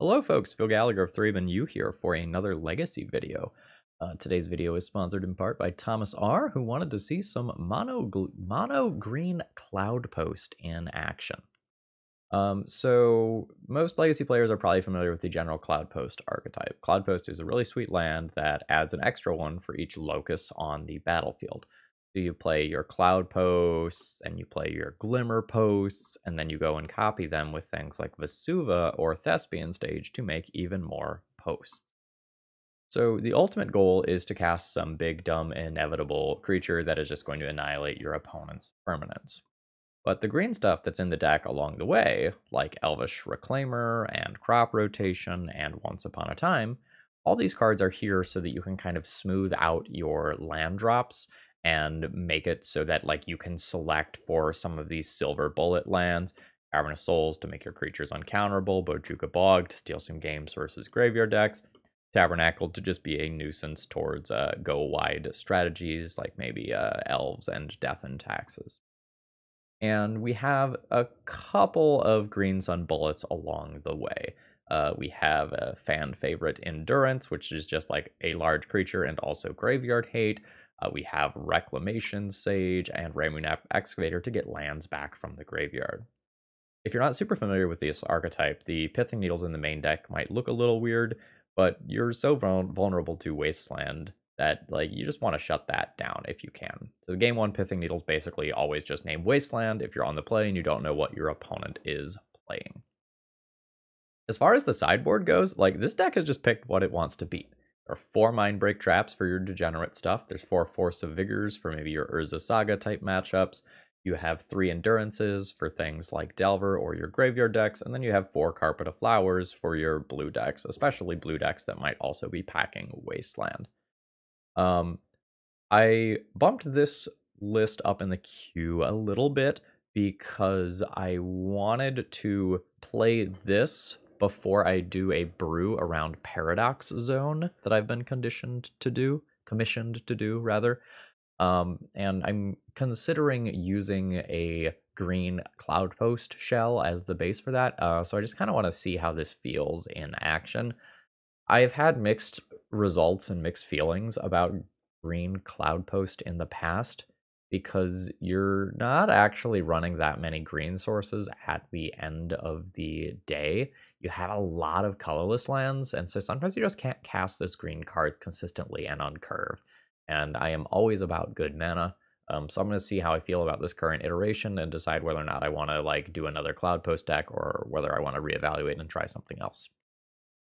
Hello folks, Phil Gallagher of ThrabenU here for another Legacy video. Uh, today's video is sponsored in part by Thomas R, who wanted to see some mono, mono green cloud post in action. Um, so most Legacy players are probably familiar with the general cloud post archetype. Cloud post is a really sweet land that adds an extra one for each locus on the battlefield. So you play your cloud posts and you play your glimmer posts, and then you go and copy them with things like Vesuva or Thespian Stage to make even more posts. So the ultimate goal is to cast some big, dumb, inevitable creature that is just going to annihilate your opponent's permanents. But the green stuff that's in the deck along the way, like Elvish Reclaimer and Crop Rotation and Once Upon a Time, all these cards are here so that you can kind of smooth out your land drops and make it so that like you can select for some of these silver bullet lands, Cavernous Souls to make your creatures uncounterable, Bojuka Bog to steal some games versus graveyard decks, Tabernacle to just be a nuisance towards uh, go wide strategies like maybe uh, Elves and Death and Taxes. And we have a couple of Green Sun bullets along the way. Uh, we have a fan favorite Endurance, which is just like a large creature and also graveyard hate. Uh, we have Reclamation Sage and Ramunap Excavator to get lands back from the graveyard. If you're not super familiar with this archetype, the Pithing Needles in the main deck might look a little weird, but you're so vulnerable to Wasteland that like you just want to shut that down if you can. So the game one Pithing Needles basically always just name Wasteland if you're on the play and you don't know what your opponent is playing. As far as the sideboard goes, like this deck has just picked what it wants to beat. Are four Mindbreak traps for your degenerate stuff. There's four Force of Vigors for maybe your Urza Saga type matchups. You have three Endurances for things like Delver or your Graveyard decks, and then you have four Carpet of Flowers for your blue decks, especially blue decks that might also be packing Wasteland. Um, I bumped this list up in the queue a little bit because I wanted to play this before I do a brew around Paradox Zone that I've been conditioned to do, commissioned to do rather. Um, and I'm considering using a green cloud post shell as the base for that. Uh, so I just kind of want to see how this feels in action. I've had mixed results and mixed feelings about green cloud post in the past because you're not actually running that many green sources at the end of the day. You have a lot of colorless lands, and so sometimes you just can't cast those green cards consistently and on curve. And I am always about good mana. Um, so I'm going to see how I feel about this current iteration and decide whether or not I want to like do another cloud post deck or whether I want to reevaluate and try something else.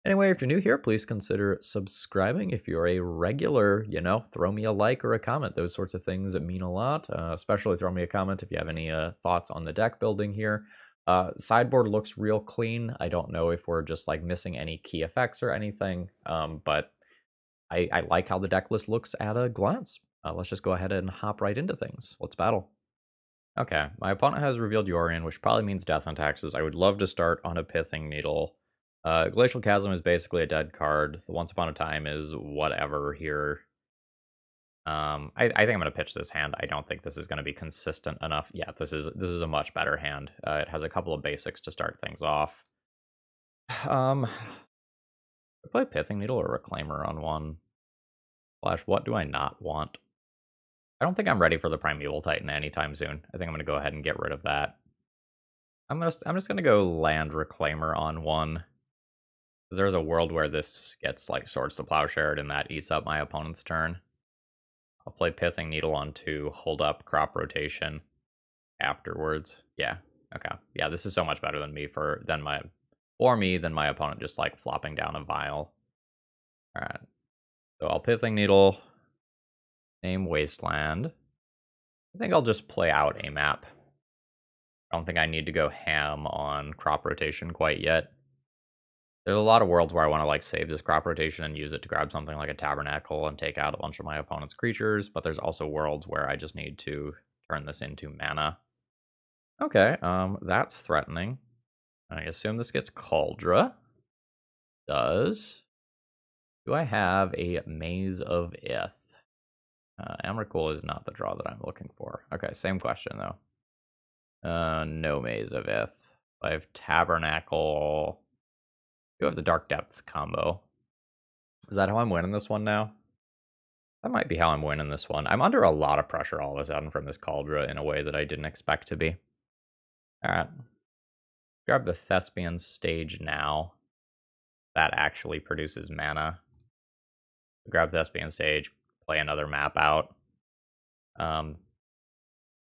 Anyway, if you're new here, please consider subscribing. If you're a regular, you know, throw me a like or a comment. Those sorts of things that mean a lot. Uh, especially throw me a comment if you have any uh, thoughts on the deck building here. Uh, sideboard looks real clean. I don't know if we're just like missing any key effects or anything, um, but I, I, like how the deck list looks at a glance. Uh, let's just go ahead and hop right into things. Let's battle. Okay, my opponent has revealed Yorion, which probably means death and taxes. I would love to start on a Pithing Needle. Uh, Glacial Chasm is basically a dead card. The Once Upon a Time is whatever here. Um, I, I think I'm going to pitch this hand. I don't think this is going to be consistent enough. Yeah, this is this is a much better hand. Uh, it has a couple of basics to start things off. Um, I play Pithing Needle or Reclaimer on one. Flash, what do I not want? I don't think I'm ready for the Primeval Titan anytime soon. I think I'm going to go ahead and get rid of that. I'm gonna I'm just gonna go land Reclaimer on one there's a world where this gets like Swords to Plowshare and that eats up my opponent's turn. I'll play Pithing Needle on two, hold up crop rotation afterwards. Yeah. Okay. Yeah, this is so much better than me for than my or me than my opponent just like flopping down a vial. Alright. So I'll Pithing Needle, name Wasteland. I think I'll just play out a map. I don't think I need to go ham on crop rotation quite yet. There's a lot of worlds where I want to like save this crop rotation and use it to grab something like a tabernacle and take out a bunch of my opponent's creatures, but there's also worlds where I just need to turn this into mana. Okay, um, that's threatening. I assume this gets Kaldra. Does. Do I have a Maze of Ith? Uh, Emrakul is not the draw that I'm looking for. Okay, same question though. Uh, no Maze of Ith. I have Tabernacle. Do have the Dark Depths combo. Is that how I'm winning this one now? That might be how I'm winning this one. I'm under a lot of pressure all of a sudden from this Kaldra in a way that I didn't expect to be. Alright. Grab the Thespian stage now. That actually produces mana. Grab Thespian stage, play another map out. Um,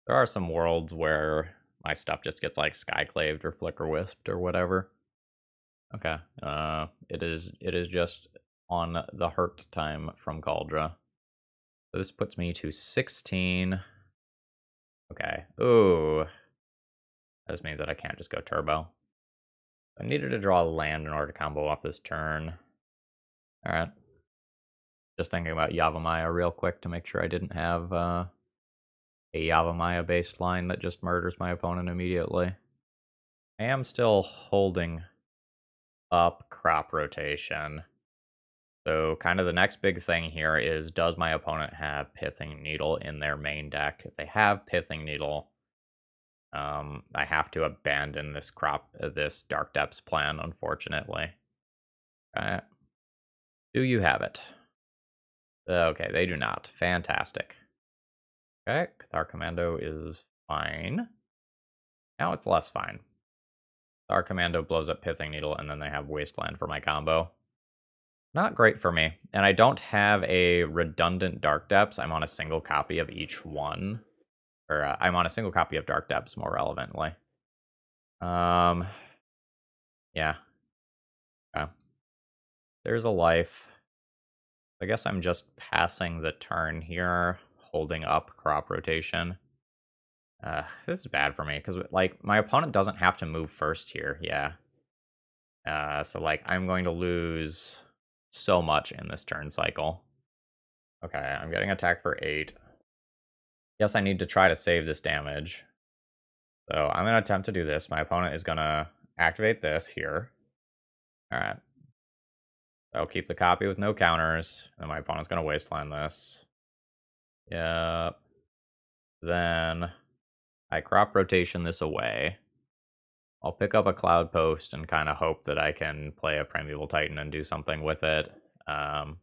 there are some worlds where my stuff just gets like skyclaved or flicker wisped or whatever. Okay. Uh, it is it is just on the hurt time from Kaldra. So this puts me to 16. Okay. Ooh. This means that I can't just go turbo. I needed to draw a land in order to combo off this turn. Alright. Just thinking about Yavimaya real quick to make sure I didn't have uh, a Yavimaya based line that just murders my opponent immediately. I am still holding up crop rotation. So kind of the next big thing here is does my opponent have Pithing Needle in their main deck? If they have Pithing Needle, um, I have to abandon this crop, uh, this Dark Depths plan, unfortunately. Uh, do you have it? Okay, they do not. Fantastic. Okay, Cathar Commando is fine. Now it's less fine. Cathar Commando blows up Pithing Needle, and then they have Wasteland for my combo. Not great for me. And I don't have a redundant Dark Depths. I'm on a single copy of each one. Or uh, I'm on a single copy of Dark Depths, more relevantly. Um, yeah. Okay. There's a life. I guess I'm just passing the turn here holding up crop rotation. Uh, this is bad for me because like my opponent doesn't have to move first here. Yeah. Uh, so like I'm going to lose so much in this turn cycle. Okay, I'm getting attacked for eight. Yes, I need to try to save this damage. So I'm going to attempt to do this. My opponent is going to activate this here. All right. I'll keep the copy with no counters. And my opponent's going to wasteland this. Yep. Then I crop rotation this away. I'll pick up a cloud post and kind of hope that I can play a primeval titan and do something with it. Um,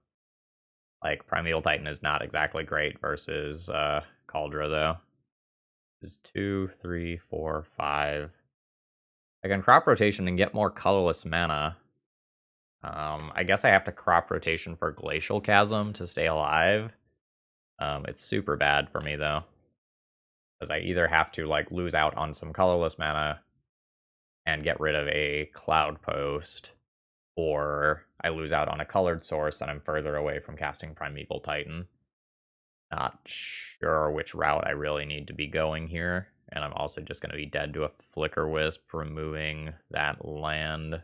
like primeval titan is not exactly great versus uh, though. Is two, three, four, five. I can crop rotation and get more colorless mana. Um, I guess I have to crop rotation for Glacial Chasm to stay alive. Um, it's super bad for me though, because I either have to like lose out on some colorless mana and get rid of a cloud post, or I lose out on a colored source and I'm further away from casting Primeval Titan. Not sure which route I really need to be going here, and I'm also just going to be dead to a Flicker Wisp, removing that land. I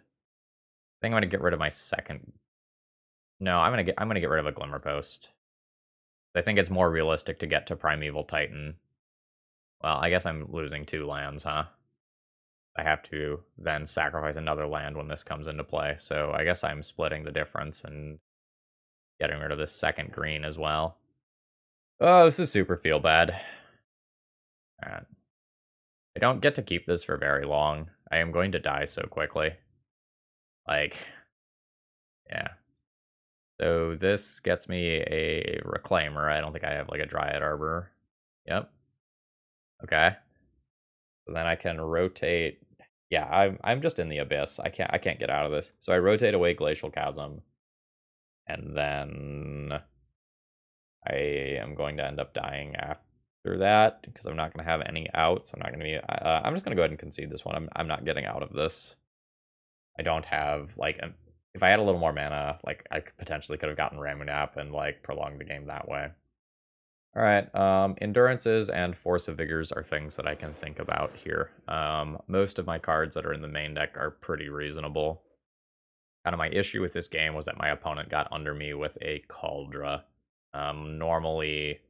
think I'm going to get rid of my second. No, I'm going to get I'm going to get rid of a Glimmer Post. I think it's more realistic to get to Primeval Titan. Well, I guess I'm losing two lands, huh? I have to then sacrifice another land when this comes into play. So I guess I'm splitting the difference and getting rid of this second green as well. Oh, this is super feel bad. I don't get to keep this for very long. I am going to die so quickly. Like, yeah. So this gets me a reclaimer. I don't think I have like a dryad arbor. Yep. Okay. Then I can rotate. Yeah, I'm I'm just in the abyss. I can't I can't get out of this. So I rotate away glacial chasm, and then I am going to end up dying after that because I'm not going to have any outs. I'm not going to be. Uh, I'm just going to go ahead and concede this one. I'm I'm not getting out of this. I don't have like if I had a little more mana, like I could potentially could have gotten Ramunap and like prolonged the game that way. All right, um, endurances and force of vigors are things that I can think about here. Um, most of my cards that are in the main deck are pretty reasonable. Kind of my issue with this game was that my opponent got under me with a Kaldra. Um, normally,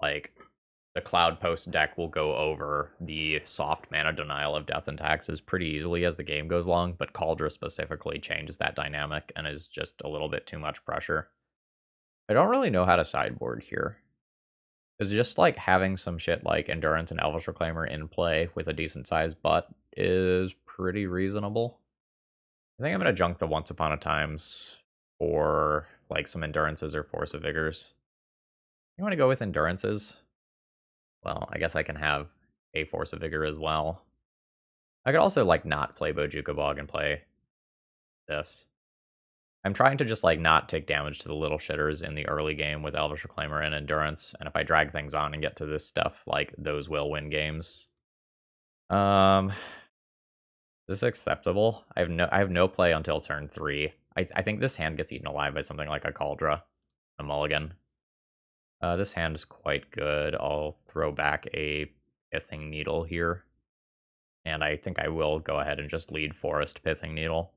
like the Cloud Post deck will go over the soft mana denial of Death and Taxes pretty easily as the game goes along, but Kaldra specifically changes that dynamic and is just a little bit too much pressure. I don't really know how to sideboard here. Is just like having some shit like Endurance and Elvish Reclaimer in play with a decent sized butt is pretty reasonable. I think I'm to junk the Once Upon a Times for like some Endurances or Force of Vigors. You want to go with Endurances? Well, I guess I can have a Force of Vigor as well. I could also like not play Bojuka Bog and play this. I'm trying to just like not take damage to the little shitters in the early game with Elvish Reclaimer and Endurance, and if I drag things on and get to this stuff, like those will win games. Um, is this acceptable? I have no I have no play until turn three. I I think this hand gets eaten alive by something like a Kaldra, a mulligan. Uh, this hand is quite good. I'll throw back a Pithing Needle here. And I think I will go ahead and just lead Forest Pithing Needle.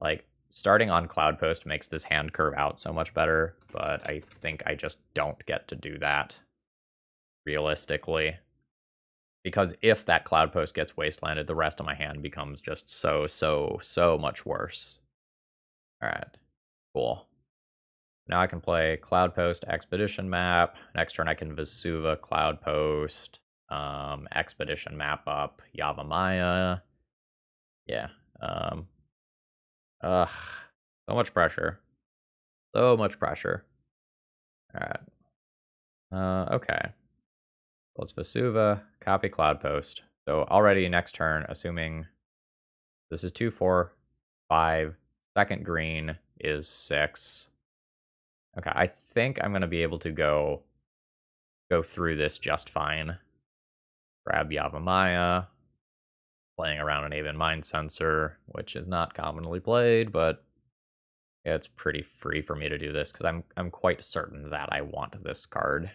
Like, starting on Cloud Post makes this hand curve out so much better, but I think I just don't get to do that realistically. Because if that Cloud Post gets wastelanded, the rest of my hand becomes just so, so, so much worse. Alright, cool. Now I can play Cloud Post Expedition Map. Next turn I can Vesuva Cloud Post, um, Expedition Map up, Yavimaya. Yeah, um, Ugh. So much pressure. So much pressure. Alright. Uh, okay. Let's Vesuva, copy Cloud Post. So already next turn, assuming this is 2, 4, 5, second green is 6. Okay, I think I'm going to be able to go go through this just fine. Grab Yavimaya, playing around an Aven Mindcensor, which is not commonly played, but it's pretty free for me to do this because I'm I'm quite certain that I want this card.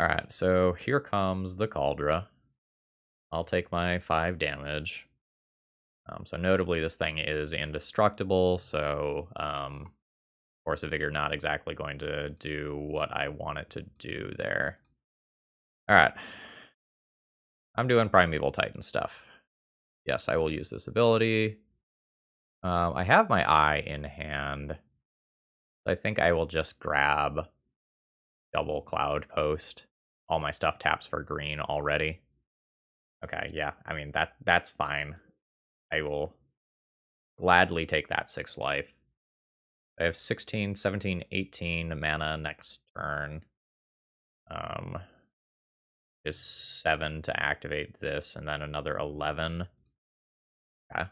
Alright, so here comes the Kaldra. I'll take my 5 damage. Um, so notably, this thing is indestructible, so um, Force of Vigor not exactly going to do what I want it to do there. Alright. I'm doing Primeval Titan stuff. Yes, I will use this ability. Um, I have my eye in hand. I think I will just grab double cloud post. All my stuff taps for green already. Okay, yeah, I mean that that's fine. I will gladly take that six life. I have 16, 17, 18 mana next turn. Um, is seven to activate this, and then another 11 Okay.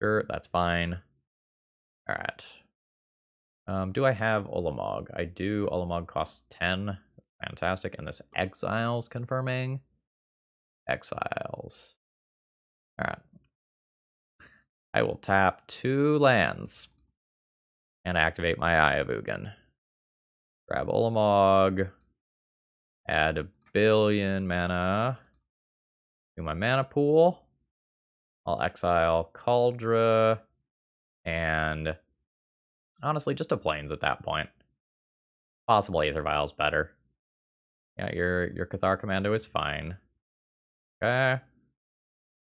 Sure, that's fine. All right. Um, do I have Ulamog? I do. Ulamog costs 10. Fantastic. And this Exiles confirming. Exiles. All right. I will tap two lands and activate my Eye of Ugin. Grab Ulamog. Add a billion mana to my mana pool. I'll exile Kaldra and honestly just a plains at that point. Possible Aether Vial's better. Yeah, your your Cathar Commando is fine. Okay.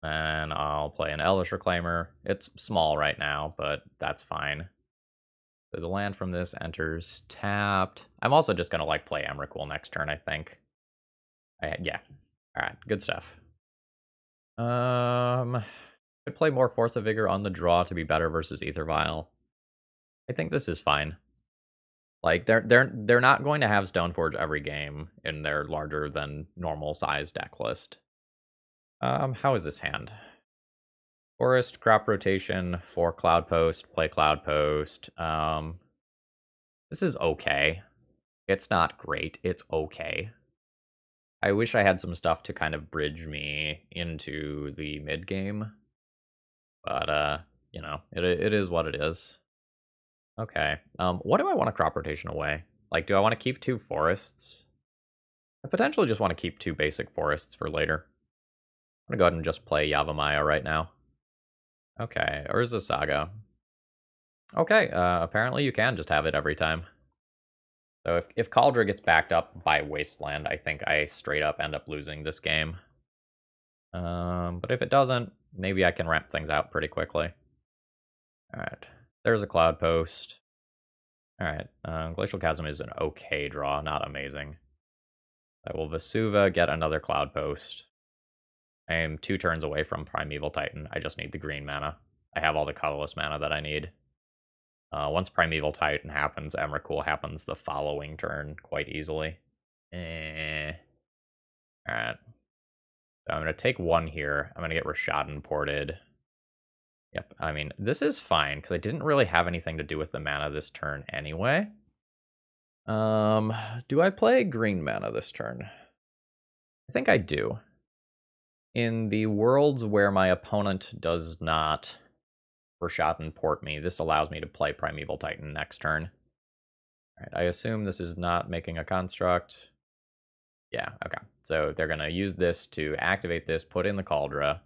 Then I'll play an Elvish Reclaimer. It's small right now, but that's fine. So the land from this enters tapped. I'm also just gonna like play Emrakul next turn, I think. I, yeah. Alright, good stuff. Um, I'd play more Force of Vigor on the draw to be better versus Aether Vial. I think this is fine. Like they're they're they're not going to have Stoneforge every game in their larger than normal size deck list. Um, how is this hand? Forest, crop rotation for Cloud Post, play Cloud Post. Um, this is okay. It's not great. It's okay. I wish I had some stuff to kind of bridge me into the mid game. But uh, you know, it it is what it is. Okay. Um, what do I want to crop rotation away? Like, do I want to keep two forests? I potentially just want to keep two basic forests for later. I'm gonna go ahead and just play Yavimaya right now. Okay, Urza Saga. Okay, uh, apparently you can just have it every time. So if, if Kaldra gets backed up by Wasteland, I think I straight up end up losing this game. Um, but if it doesn't, maybe I can ramp things out pretty quickly. Alright, there's a Cloud Post. Alright, uh, Glacial Chasm is an okay draw, not amazing. I will Vesuva get another Cloud Post. I am two turns away from Primeval Titan. I just need the green mana. I have all the colorless mana that I need. Uh, once Primeval Titan happens, Emrakul happens the following turn quite easily. Eh. Alright. So I'm going to take one here. I'm going to get Rishadan ported. Yep, I mean, this is fine, because I didn't really have anything to do with the mana this turn anyway. Um, do I play green mana this turn? I think I do. In the worlds where my opponent does not Rishadan port me, this allows me to play Primeval Titan next turn. I assume this is not making a construct. Yeah, okay. So they're going to use this to activate this, put in the Kaldra,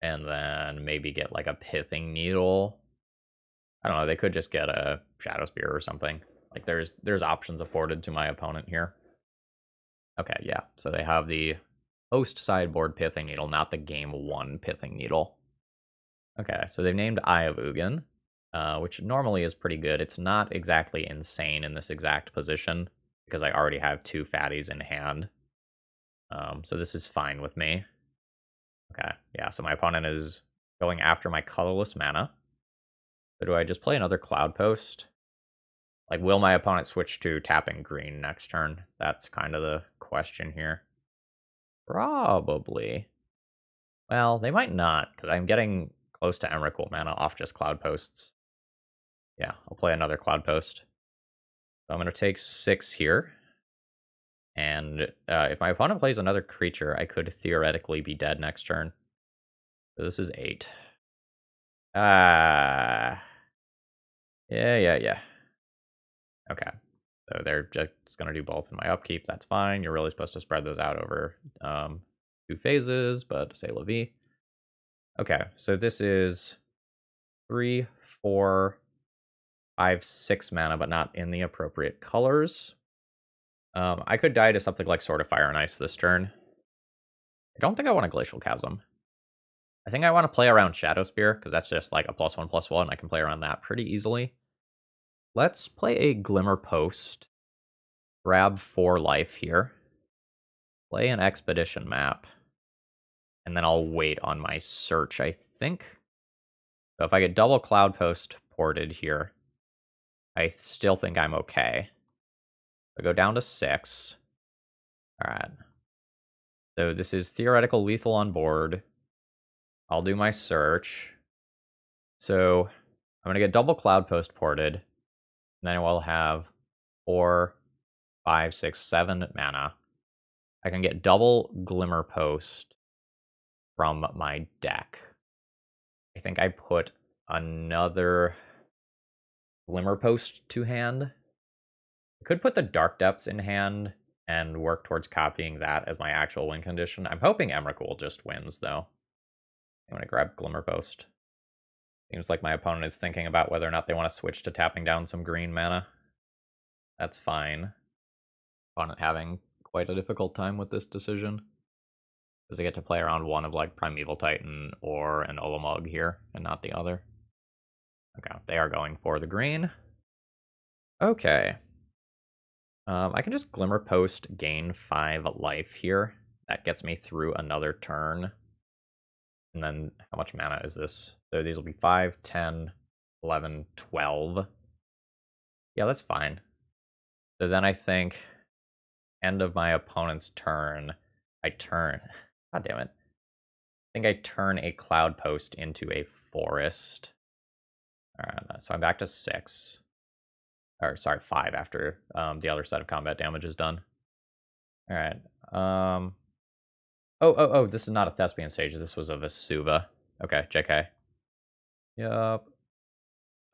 and then maybe get like a Pithing Needle. I don't know, they could just get a Shadow Spear or something. Like there's there's options afforded to my opponent here. Okay, yeah. So they have the host sideboard Pithing Needle, not the game one Pithing Needle. Okay, so they've named Ugin, uh, which normally is pretty good. It's not exactly insane in this exact position because I already have two fatties in hand. Um, so this is fine with me. Okay, yeah, so my opponent is going after my colorless mana. So do I just play another Cloud Post? Like, will my opponent switch to tapping green next turn? That's kind of the question here. Probably. Well, they might not, because I'm getting close to Emrakul mana off just Cloud Posts. Yeah, I'll play another Cloud Post. So I'm going to take six here. And uh, if my opponent plays another creature, I could theoretically be dead next turn. So this is eight. Ah. Uh, yeah, yeah, yeah. Okay. So they're just going to do both in my upkeep. That's fine. You're really supposed to spread those out over um, two phases, but say vie. Okay, so this is three, four, five, six mana, but not in the appropriate colors. Um, I could die to something like Sword of Fire and Ice this turn. I don't think I want a Glacial Chasm. I think I want to play around Shadow Spear, because that's just like a plus one, plus one. I can play around that pretty easily. Let's play a Glimmer Post. Grab four life here. Play an Expedition map. And then I'll wait on my search, I think. So if I get double Cloud Post ported here, I still think I'm okay. I go down to six. All right. So this is theoretical lethal on board. I'll do my search. So I'm going to get double Cloud Post ported. And then I will have four, five, six, seven mana. I can get double Glimmer Post from my deck. I think I put another Glimmer Post to hand. I could put the Dark Depths in hand and work towards copying that as my actual win condition. I'm hoping Emrakul just wins, though. I'm going to grab Glimmer Post. Seems like my opponent is thinking about whether or not they want to switch to tapping down some green mana. That's fine. Opponent having quite a difficult time with this decision. Because they get to play around one of like Primeval Titan or an Ulamog here, and not the other. Okay, they are going for the green. Okay. Um, I can just Glimmer Post, gain 5 life here. That gets me through another turn. And then how much mana is this? So these will be 5, 10, 11, 12. Yeah, that's fine. So then I think end of my opponent's turn, I turn. God damn it. I think I turn a cloud post into a forest. Alright, so I'm back to six. Or sorry, five after um, the other set of combat damage is done. Alright. Um Oh, oh, oh, this is not a Thespian stage. This was a Vesuva. Okay, JK. Yup.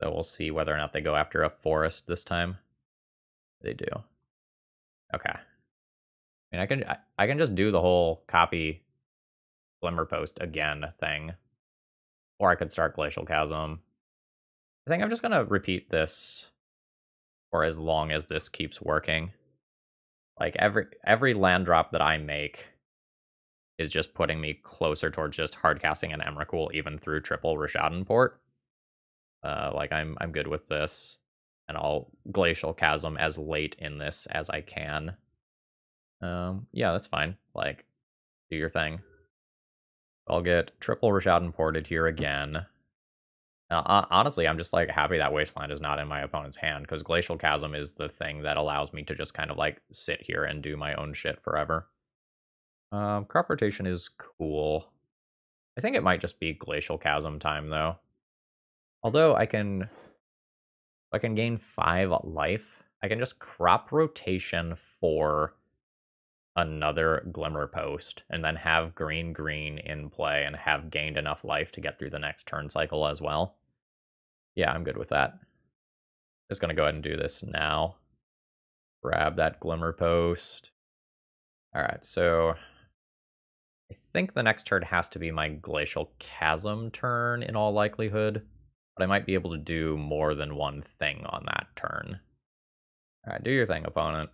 So we'll see whether or not they go after a forest this time. They do. Okay. I mean, I can I, I can just do the whole copy Glimmer Post again thing. Or I could start Glacial Chasm. I think I'm just going to repeat this for as long as this keeps working. Like every every land drop that I make is just putting me closer towards just hardcasting an Emrakul even through triple Rishadan port. Uh, like I'm I'm good with this, and I'll Glacial Chasm as late in this as I can. Um, yeah, that's fine. Like, do your thing. I'll get triple Rishadan ported here again. Honestly, I'm just like happy that Wasteland is not in my opponent's hand because Glacial Chasm is the thing that allows me to just kind of like sit here and do my own shit forever. Um, crop rotation is cool. I think it might just be Glacial Chasm time though. Although I can, I can gain five life. I can just crop rotation for another Glimmer Post and then have green green in play and have gained enough life to get through the next turn cycle as well. Yeah, I'm good with that. Just going to go ahead and do this now. Grab that Glimmer Post. All right, so I think the next turn has to be my Glacial Chasm turn in all likelihood, but I might be able to do more than one thing on that turn. All right, do your thing, opponent.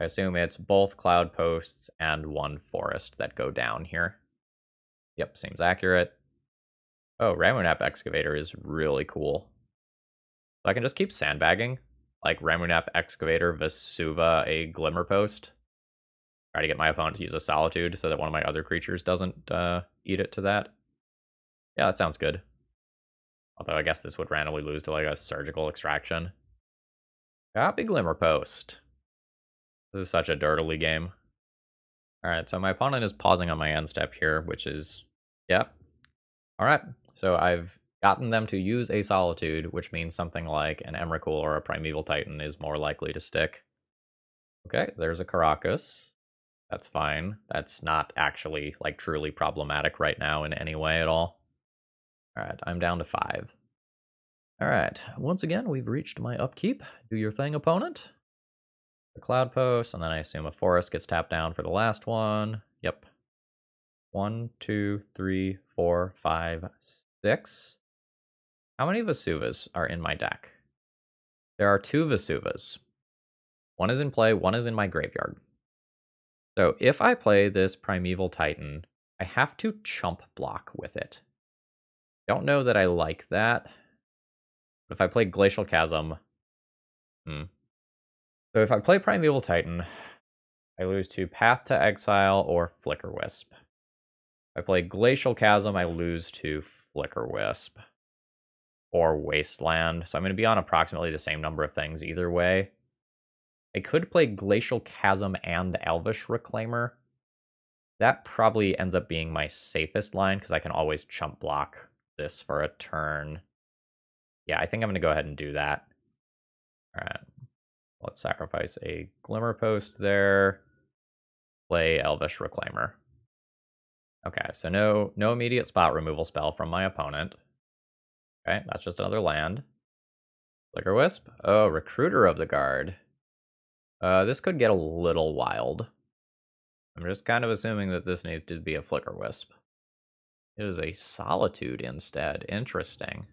I assume it's both cloud posts and one forest that go down here. Yep, seems accurate. Oh, Ramunap Excavator is really cool. So I can just keep sandbagging, like Ramunap Excavator, Vesuva, a Glimmer Post. Try to get my opponent to use a Solitude so that one of my other creatures doesn't uh, eat it to that. Yeah, that sounds good. Although I guess this would randomly lose to like a Surgical Extraction. Copy Glimmer Post. This is such a dirtily game. Alright, so my opponent is pausing on my end step here, which is, yep. Alright, so I've gotten them to use a Solitude, which means something like an Emrakul or a Primeval Titan is more likely to stick. Okay, there's a Karakas. That's fine. That's not actually, like, truly problematic right now in any way at all. Alright, I'm down to five. Alright, once again, we've reached my upkeep. Do your thing, opponent the cloud post, and then I assume a forest gets tapped down for the last one. Yep. One, two, three, four, five, six. How many Vesuvas are in my deck? There are two Vesuvas. One is in play, one is in my graveyard. So if I play this Primeval Titan, I have to chump block with it. Don't know that I like that. But if I play Glacial Chasm, hmm, so if I play Primeval Titan, I lose to Path to Exile or Flicker Wisp. If I play Glacial Chasm, I lose to Flicker Wisp or Wasteland. So I'm going to be on approximately the same number of things either way. I could play Glacial Chasm and Elvish Reclaimer. That probably ends up being my safest line because I can always chump block this for a turn. Yeah, I think I'm going to go ahead and do that. All right. Let's sacrifice a Glimmer Post there. Play Elvish Reclaimer. Okay, so no no immediate spot removal spell from my opponent. Okay, that's just another land. Flicker Wisp. Oh, Recruiter of the Guard. Uh, this could get a little wild. I'm just kind of assuming that this needs to be a Flicker Wisp. It is a Solitude instead. Interesting.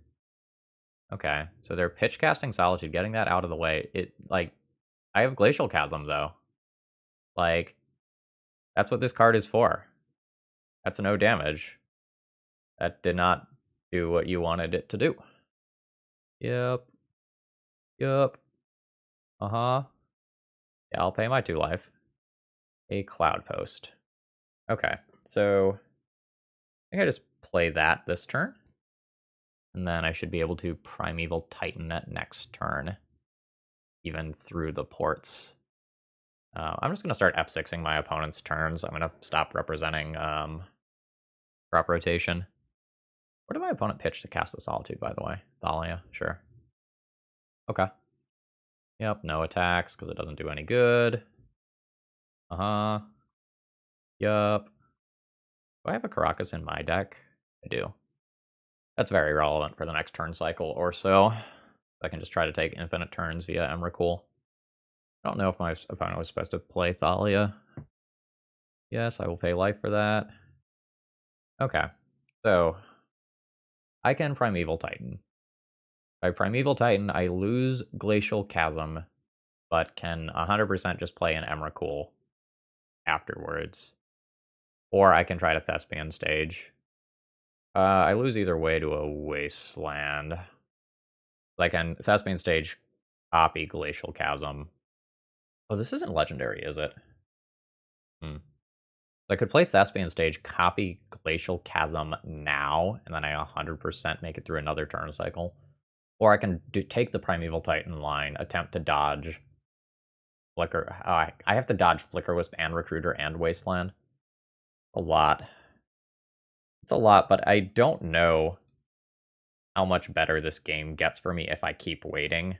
Okay, so they're pitch casting Solitude, getting that out of the way. It, like, I have Glacial Chasm, though. Like, that's what this card is for. That's no damage. That did not do what you wanted it to do. Yep. Yep. Uh-huh. Yeah, I'll pay my two life. A Cloud Post. Okay, so I think I just play that this turn. And then I should be able to Primeval Titan at next turn, even through the ports. Uh, I'm just going to start F6ing my opponent's turns. I'm going to stop representing um, crop rotation. What did my opponent pitch to cast the Solitude, by the way? Thalia, sure. Okay. Yep, no attacks because it doesn't do any good. Uh-huh. Yup. Do I have a Karakas in my deck? I do. That's very relevant for the next turn cycle or so. I can just try to take infinite turns via Emrakul. I don't know if my opponent was supposed to play Thalia. Yes, I will pay life for that. Okay, so I can Primeval Titan. By Primeval Titan, I lose Glacial Chasm, but can 100% just play an Emrakul afterwards. Or I can try to Thespian Stage. Uh, I lose either way to a wasteland. Like an Thespian stage, copy Glacial Chasm. Oh, this isn't legendary, is it? Hmm. I could play Thespian Stage, copy Glacial Chasm now, and then I 100% make it through another turn cycle. Or I can do, take the Primeval Titan line, attempt to dodge Flicker. Oh, I, I have to dodge Flicker Wisp and Recruiter and Wasteland. A lot. It's a lot, but I don't know how much better this game gets for me if I keep waiting.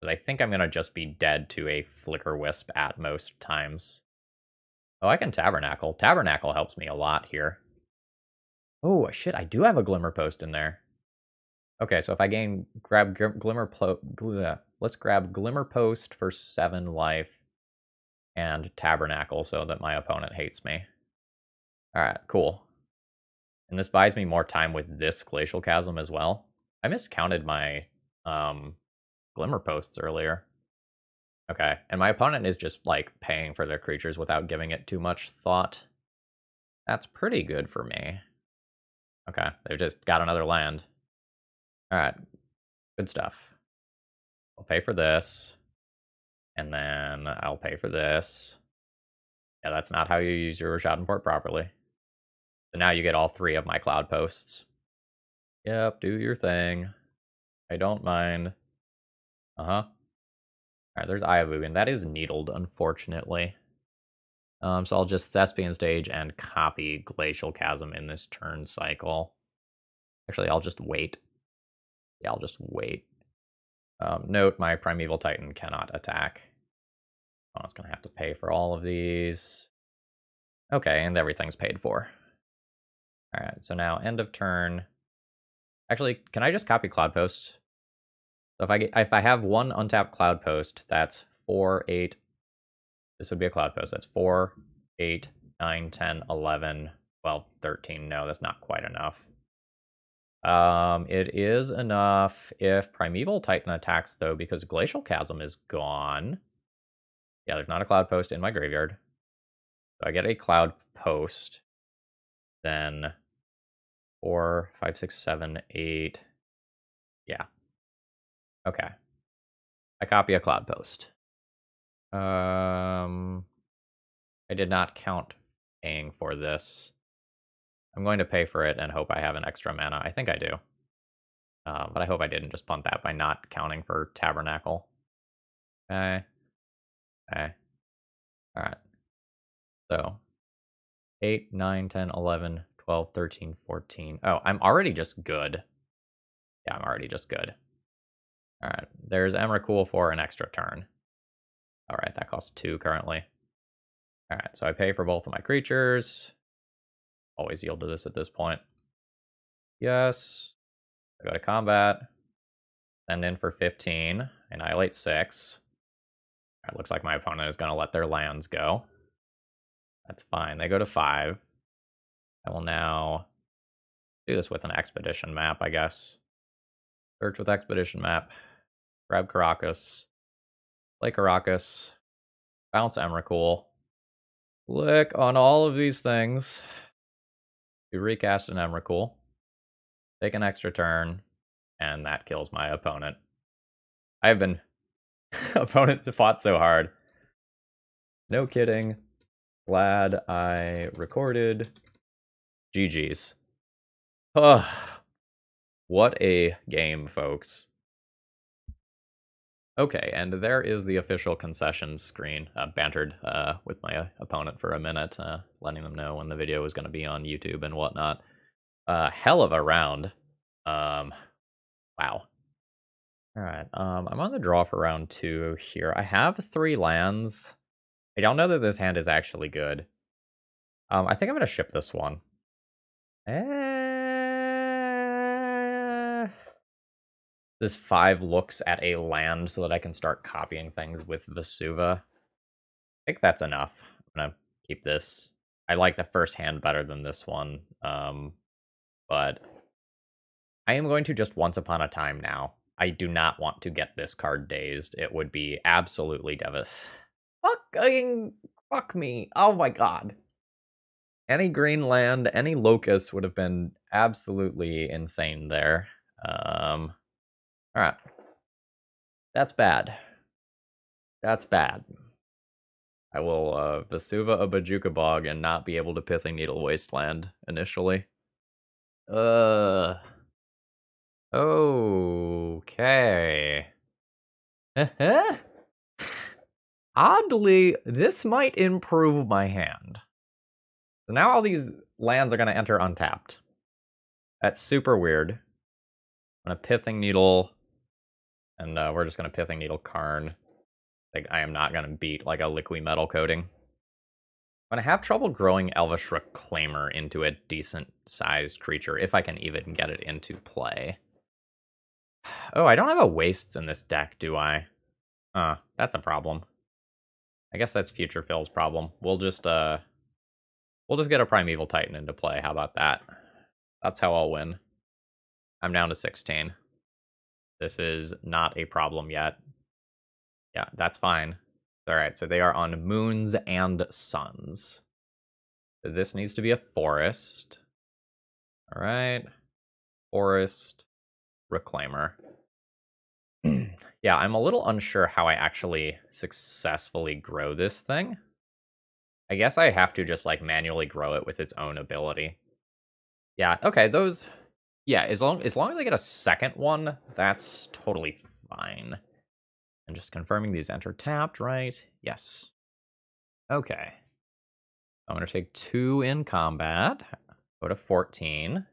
Because I think I'm going to just be dead to a Flicker Wisp at most times. Oh, I can Tabernacle. Tabernacle helps me a lot here. Oh, shit, I do have a Glimmer Post in there. Okay, so if I gain, grab Glimmer, gl uh, let's grab Glimmer Post for 7 life and Tabernacle so that my opponent hates me. Alright, cool. And this buys me more time with this Glacial Chasm as well. I miscounted my um, Glimmer Posts earlier. Okay, and my opponent is just, like, paying for their creatures without giving it too much thought. That's pretty good for me. Okay, they've just got another land. Alright, good stuff. I'll pay for this. And then I'll pay for this. Yeah, that's not how you use your Rishadan Port properly. So now you get all three of my cloud posts. Yep, do your thing. I don't mind. Uh-huh. Alright, there's of That is needled, unfortunately. Um, so I'll just Thespian Stage and copy Glacial Chasm in this turn cycle. Actually, I'll just wait. Yeah, I'll just wait. Um, note, my Primeval Titan cannot attack. Oh, I was going to have to pay for all of these. Okay, and everything's paid for. Alright, so now end of turn. Actually, can I just copy Cloud Post? So if I get, if I have one untapped Cloud Post, that's 4, 8. This would be a Cloud Post. That's 4, 8, 9, 10, 11, 12, 13. No, that's not quite enough. Um, it is enough if Primeval Titan attacks, though, because Glacial Chasm is gone. Yeah, there's not a Cloud Post in my graveyard. So I get a Cloud Post. Then four, five, six, seven, eight. Yeah. Okay. I copy a Cloud Post. Um, I did not count paying for this. I'm going to pay for it and hope I have an extra mana. I think I do. Uh, but I hope I didn't just punt that by not counting for Tabernacle. Okay. Okay. Alright. So, 8, 9, 10, 11, 12, 13, 14. Oh, I'm already just good. Yeah, I'm already just good. Alright, there's Emrakul for an extra turn. Alright, that costs 2 currently. Alright, so I pay for both of my creatures always yield to this at this point. Yes. I go to combat. Send in for 15. Annihilate 6. It looks like my opponent is going to let their lands go. That's fine. They go to 5. I will now do this with an expedition map, I guess. Search with expedition map. Grab Karakas. Play Karakas. Bounce Emrakul. Click on all of these things. Recast an Emrakul, take an extra turn, and that kills my opponent. I've been opponent to fought so hard. No kidding. Glad I recorded. GG's. Oh, what a game, folks. Okay, and there is the official concessions screen. Uh, bantered uh, with my uh, opponent for a minute, uh, letting them know when the video was going to be on YouTube and whatnot. Uh, hell of a round. Um, wow. All right, um, I'm on the draw for round two here. I have three lands. I don't know that this hand is actually good. Um, I think I'm going to ship this one. Eh this five looks at a land so that I can start copying things with Vesuva. I think that's enough. I'm gonna keep this. I like the first hand better than this one. Um, but I am going to just once upon a time now. I do not want to get this card dazed. It would be absolutely devastating. Fucking fuck me. Oh my god. Any green land, any locust would have been absolutely insane there. Um, all right. That's bad. That's bad. I will uh, Vesuva a Bojuka Bog and not be able to Pithing Needle Wasteland initially. Uh. Okay. Oddly, this might improve my hand. So now all these lands are going to enter untapped. That's super weird. I'm going to Pithing Needle, and uh, we're just going to Pithing Needle Karn. Like, I am not going to beat, like, a Liquimetal Coating. I'm going to have trouble growing Elvish Reclaimer into a decent-sized creature, if I can even get it into play. Oh, I don't have a Wastes in this deck, do I? Huh, that's a problem. I guess that's Future Phil's problem. We'll just, uh... We'll just get a Primeval Titan into play, how about that? That's how I'll win. I'm down to 16. This is not a problem yet. Yeah, that's fine. All right, so they are on moons and suns. This needs to be a forest. All right. Forest. Reclaimer. yeah, I'm a little unsure how I actually successfully grow this thing. I guess I have to just like manually grow it with its own ability. Yeah, okay, those yeah, as long as long as I get a second one, that's totally fine. I'm just confirming these enter tapped, right? Yes. Okay. I'm to take two in combat. Go to 14.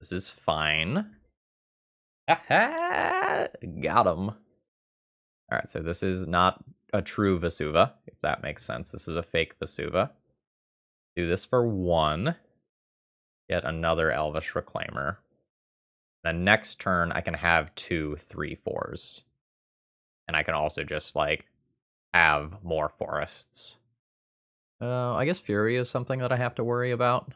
This is fine. Got him. All right, so this is not a true Vesuva, if that makes sense. This is a fake Vesuva. Do this for one. Get another Elvish Reclaimer. The next turn, I can have two three fours and I can also just like have more forests. Uh, I guess Fury is something that I have to worry about.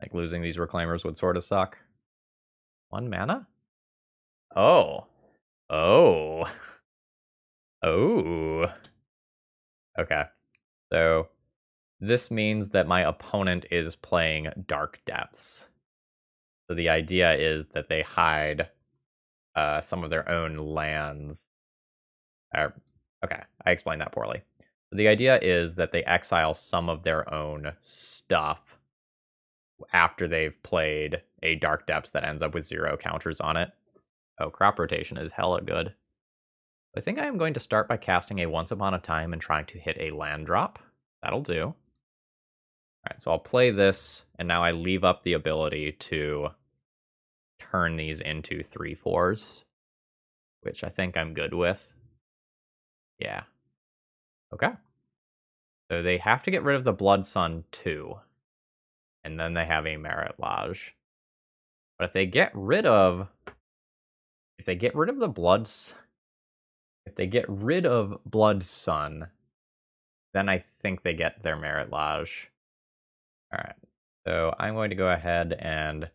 Like losing these reclaimers would sort of suck. One mana? Oh. Oh. oh. Okay. So this means that my opponent is playing Dark Depths. So the idea is that they hide uh, some of their own lands or, okay, I explained that poorly. The idea is that they exile some of their own stuff after they've played a Dark Depths that ends up with zero counters on it. Oh, crop rotation is hella good. I think I am going to start by casting a Once Upon a Time and trying to hit a land drop. That'll do. All right, so I'll play this, and now I leave up the ability to turn these into three fours, which I think I'm good with. Yeah. Okay. So they have to get rid of the Blood Sun too. And then they have a Marit Lage. But if they get rid of if they get rid of the Bloods if they get rid of Blood Sun, then I think they get their Marit Lage. Alright. So I'm going to go ahead and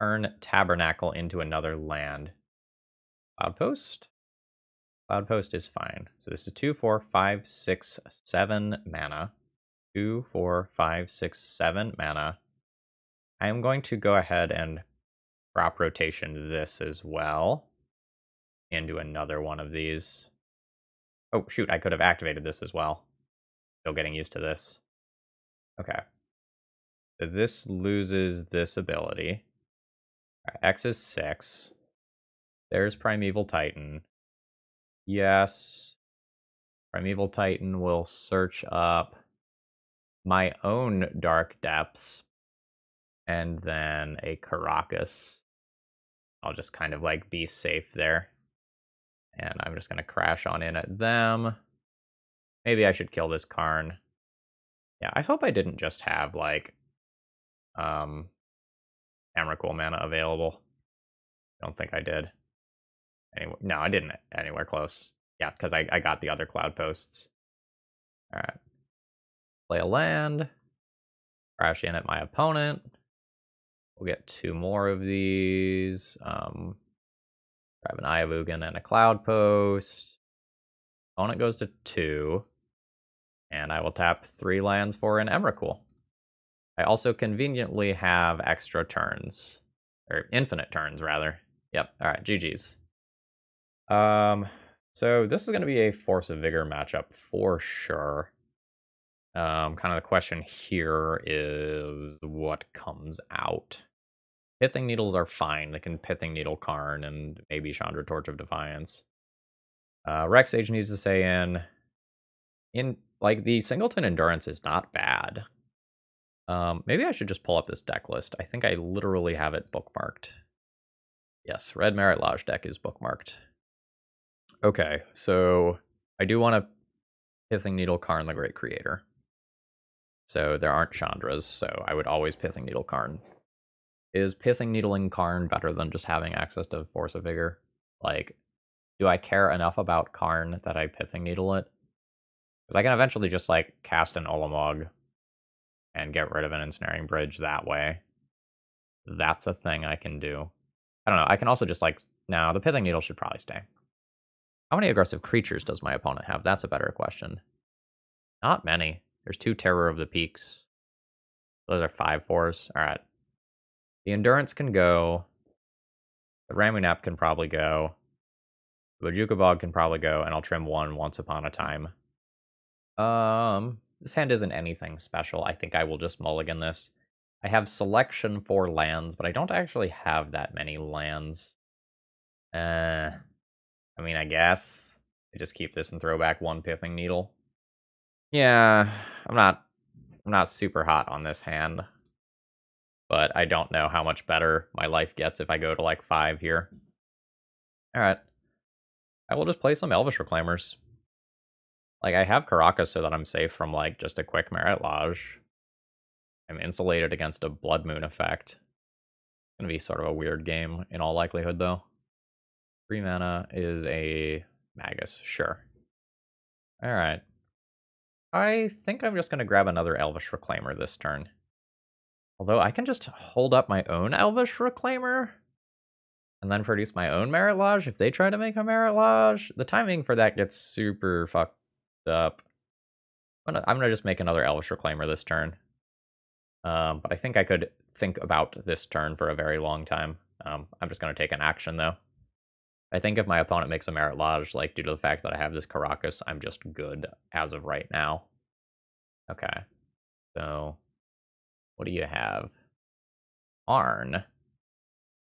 turn Tabernacle into another land. Outpost? Cloudpost is fine. So this is two, four, five, six, seven mana. Two, four, five, six, seven mana. I am going to go ahead and crop rotation this as well into another one of these. Oh, shoot, I could have activated this as well. Still getting used to this. Okay. So this loses this ability. X is 6. There's Primeval Titan. Yes. Primeval Titan will search up my own Dark Depths and then a Karakas. I'll just kind of like be safe there. And I'm just going to crash on in at them. Maybe I should kill this Karn. Yeah, I hope I didn't just have like um Emrakul mana available. Don't think I did. Anywhere, no, I didn't anywhere close. Yeah, because I, I got the other Cloudposts. All right. Play a land. Crash in at my opponent. We'll get two more of these. Um, grab an Ugin and a Cloudpost. Opponent goes to two. And I will tap three lands for an Emrakul. I also conveniently have extra turns. Or infinite turns, rather. Yep. All right, GG's. Um, So this is going to be a Force of Vigor matchup for sure. Um, kind of the question here is what comes out. Pithing Needles are fine. They can Pithing Needle Karn and maybe Chandra Torch of Defiance. Uh, Rex Age needs to stay in. In like the Singleton Endurance is not bad. Um, maybe I should just pull up this deck list. I think I literally have it bookmarked. Yes, Red Marit Lage deck is bookmarked. Okay, so I do want to Pithing Needle Karn the Great Creator. So there aren't Chandras, so I would always Pithing Needle Karn. Is Pithing Needling Karn better than just having access to Force of Vigor? Like, do I care enough about Karn that I Pithing Needle it? Because I can eventually just, like, cast an Ulamog and get rid of an Ensnaring Bridge that way. That's a thing I can do. I don't know. I can also just, like, no, the Pithing Needle should probably stay. How many aggressive creatures does my opponent have? That's a better question. Not many. There's two Terror of the Peaks. Those are five fours. All right. The Endurance can go. The Ramunap can probably go. The Bojuka Bog can probably go, and I'll trim one once upon a time. Um, this hand isn't anything special. I think I will just mulligan this. I have selection for lands, but I don't actually have that many lands. Uh, I mean, I guess I just keep this and throw back one Pithing Needle. Yeah, I'm not I'm not super hot on this hand. But I don't know how much better my life gets if I go to like five here. Alright. I will just play some Elvish Reclaimers. Like, I have Karakas so that I'm safe from, like, just a quick Marit Lage. I'm insulated against a Blood Moon effect. It's gonna be sort of a weird game in all likelihood, though. Three mana is a Magus, sure. Alright. I think I'm just to grab another Elvish Reclaimer this turn. Although I can just hold up my own Elvish Reclaimer and then produce my own Marit Lage if they try to make a Marit Lage. The timing for that gets super fucked up. I'm gonna, I'm gonna just make another Elvish Reclaimer this turn. Um, but I think I could think about this turn for a very long time. Um, I'm just gonna take an action though. I think if my opponent makes a Marit Lage, like due to the fact that I have this Karakas, I'm just good as of right now. Okay. So, what do you have? Arn.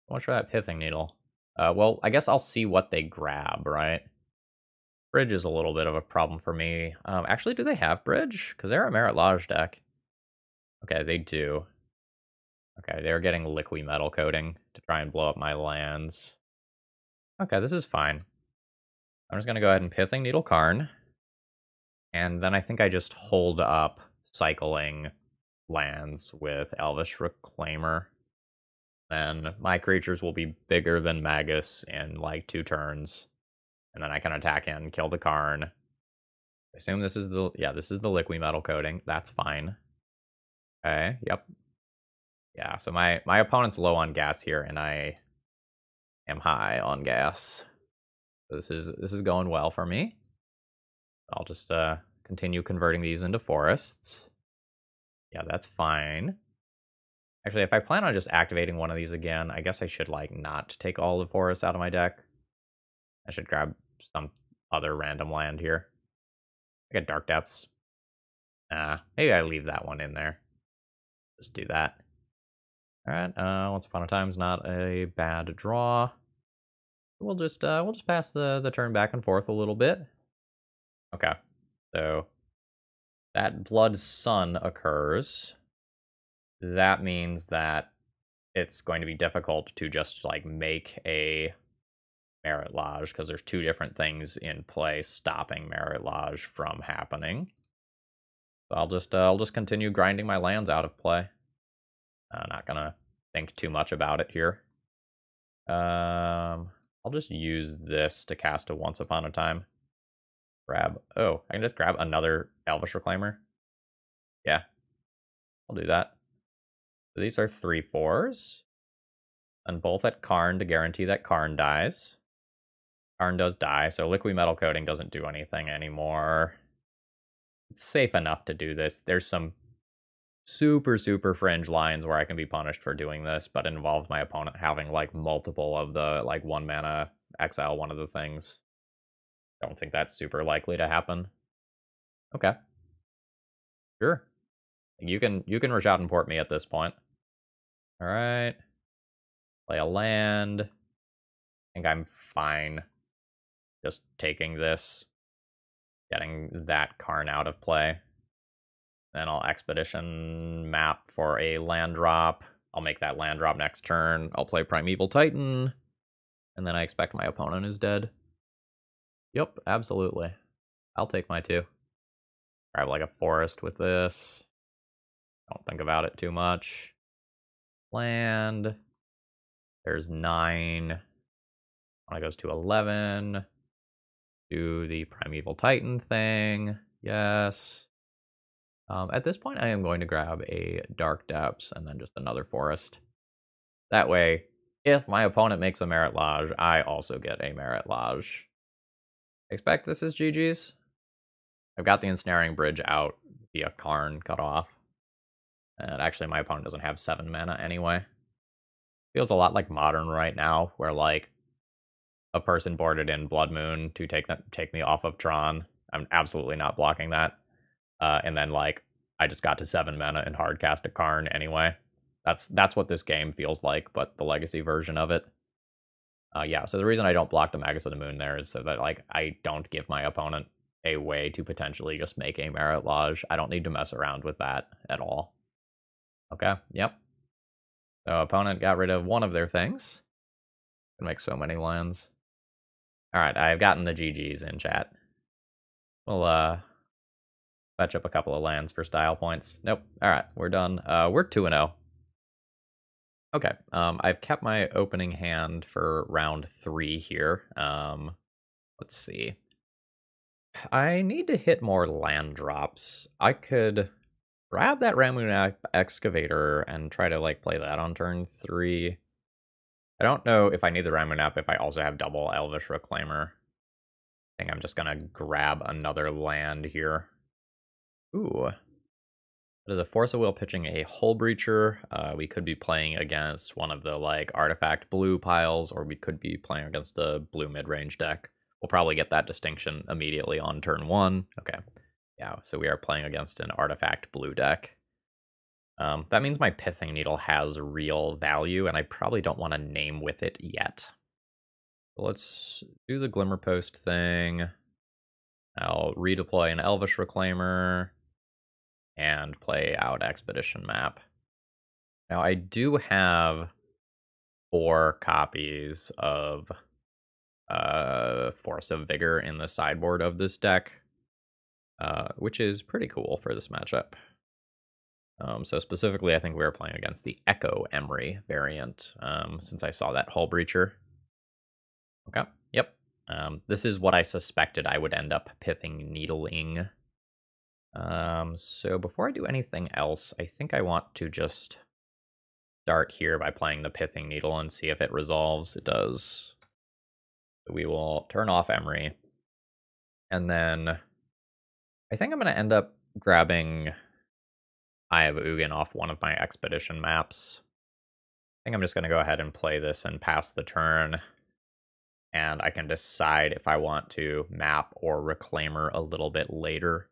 Much for that Pithing Needle? Uh, well, I guess I'll see what they grab, right? Bridge is a little bit of a problem for me. Um, actually, do they have Bridge? Because they're a Marit Lage deck. Okay, they do. Okay, they're getting Liquimetal Coating to try and blow up my lands. Okay, this is fine. I'm just going to go ahead and Pithing Needle Karn. And then I think I just hold up cycling lands with Elvish Reclaimer. Then my creatures will be bigger than Magus in like two turns. And then I can attack and kill the Karn. I assume this is the yeah, this is the Liquimetal Coating. That's fine. Okay, yep. Yeah, so my my opponent's low on gas here, and I am high on gas. This is this is going well for me. I'll just uh, continue converting these into forests. Yeah, that's fine. Actually, if I plan on just activating one of these again, I guess I should like not take all the forests out of my deck. I should grab some other random land here. I got Dark Depths. Uh, maybe I leave that one in there. Just do that. Alright, uh, Once Upon a Time's not a bad draw. We'll just uh, we'll just pass the the turn back and forth a little bit. Okay, so that blood sun occurs. That means that it's going to be difficult to just like make a Marit Lage because there's two different things in play stopping Marit Lage from happening. So I'll just uh, I'll just continue grinding my lands out of play. I'm not gonna think too much about it here. Um, I'll just use this to cast a Once Upon a Time. Grab, oh, I can just grab another Elvish Reclaimer. Yeah, I'll do that. So these are three fours. And both at Karn to guarantee that Karn dies. Karn does die, so Liquimetal Coating doesn't do anything anymore. It's safe enough to do this. There's some super super fringe lines where I can be punished for doing this, but it involves my opponent having like multiple of the like one mana exile one of the things. Don't think that's super likely to happen. Okay. Sure. You can you can rush out and port me at this point. Alright. Play a land. I think I'm fine. Just taking this. Getting that Karn out of play. Then I'll expedition map for a land drop. I'll make that land drop next turn. I'll play Primeval Titan. And then I expect my opponent is dead. Yep, absolutely. I'll take my two. Grab like a forest with this. Don't think about it too much. Land. There's nine. It goes to 11. Do the Primeval Titan thing. Yes. Um, at this point, I am going to grab a Dark Depths and then just another Forest. That way, if my opponent makes a Marit Lage, I also get a Marit Lage. Expect this is GG's. I've got the Ensnaring Bridge out via Karn cut off. And actually, my opponent doesn't have 7 mana anyway. Feels a lot like Modern right now, where, like, a person boarded in Blood Moon to take them, take me off of Tron. I'm absolutely not blocking that. Uh, and then like I just got to seven mana and hard cast a Karn anyway. That's that's what this game feels like, but the legacy version of it. Uh, yeah, so the reason I don't block the Magus of the Moon there is so that like I don't give my opponent a way to potentially just make a Marit Lage. I don't need to mess around with that at all. Okay, yep. So opponent got rid of one of their things. Can make so many lands. Alright, I've gotten the GGs in chat. We'll uh Fetch up a couple of lands for style points. Nope. All right, we're done. Uh, we're 2 0. Okay, um, I've kept my opening hand for round three here. Um, let's see. I need to hit more land drops. I could grab that Ramunap Excavator and try to like play that on turn three. I don't know if I need the Ramunap if I also have double Elvish Reclaimer. I think I'm just gonna grab another land here. Ooh. That is a Force of Will pitching a Hullbreacher. Uh, we could be playing against one of the like artifact blue piles, or we could be playing against the blue mid-range deck. We'll probably get that distinction immediately on turn one. Okay. Yeah, so we are playing against an artifact blue deck. Um, that means my Pithing Needle has real value, and I probably don't want to name with it yet. let's do the Glimmerpost thing. I'll redeploy an Elvish Reclaimer and play out Expedition Map. Now, I do have four copies of uh, Force of Vigor in the sideboard of this deck, uh, which is pretty cool for this matchup. Um, so specifically, I think we were playing against the Echo Emry variant, um, since I saw that Hullbreacher. Okay, yep. Um, this is what I suspected I would end up pithing needling um, so before I do anything else, I think I want to just start here by playing the Pithing Needle and see if it resolves. It does. We will turn off Emry. And then I think I'm going to end up grabbing Eye of Ugin off one of my expedition maps. I think I'm just going to go ahead and play this and pass the turn. And I can decide if I want to map or reclaimer a little bit later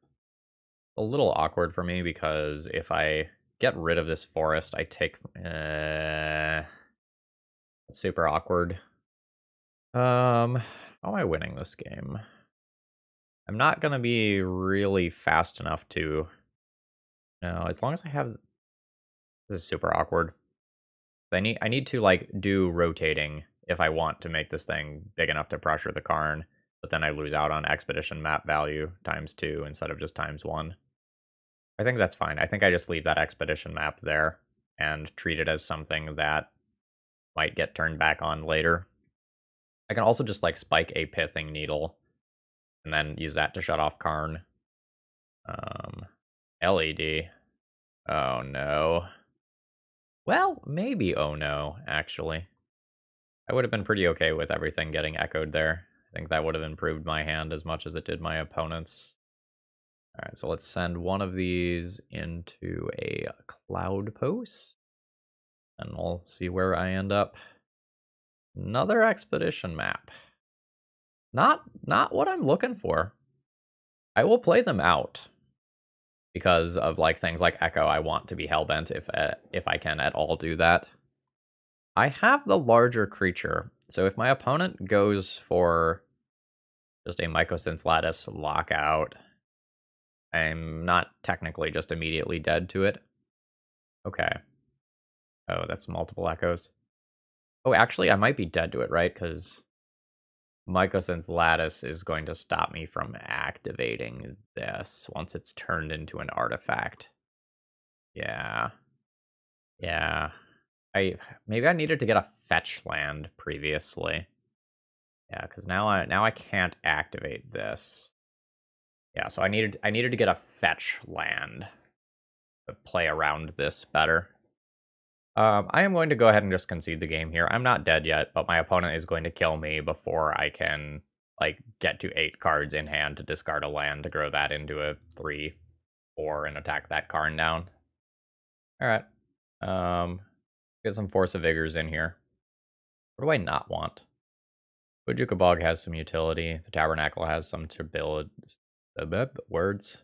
a little awkward for me because if I get rid of this forest, I take... Uh, super awkward. Um, how am I winning this game? I'm not going to be really fast enough to... No, as long as I have... This is super awkward. I need, I need to, like, do rotating if I want to make this thing big enough to pressure the Karn, but then I lose out on expedition map value times two instead of just times one. I think that's fine. I think I just leave that expedition map there and treat it as something that might get turned back on later. I can also just like spike a pithing needle and then use that to shut off Karn. Um, LED. Oh no. Well, maybe oh no, actually. I would have been pretty okay with everything getting echoed there. I think that would have improved my hand as much as it did my opponent's. All right, so let's send one of these into a Cloudpost. And we'll see where I end up. Another expedition map. not not what I'm looking for. I will play them out because of like things like Echo. I want to be hellbent if uh, if I can at all do that. I have the larger creature, so if my opponent goes for just a Mycosynth Lattice lockout, I'm not technically just immediately dead to it. Okay. Oh, that's multiple echoes. Oh, actually, I might be dead to it, right? Because Mycosynth Lattice is going to stop me from activating this once it's turned into an artifact. Yeah. Yeah. I maybe I needed to get a fetch land previously. Yeah, because now I now I can't activate this. Yeah, so I needed I needed to get a fetch land to play around this better. Um, I am going to go ahead and just concede the game here. I'm not dead yet, but my opponent is going to kill me before I can like get to eight cards in hand to discard a land to grow that into a three, four, and attack that Karn down. All right. Um, get some Force of Vigors in here. What do I not want? Bojuka Bog has some utility. The Tabernacle has some stability. Words.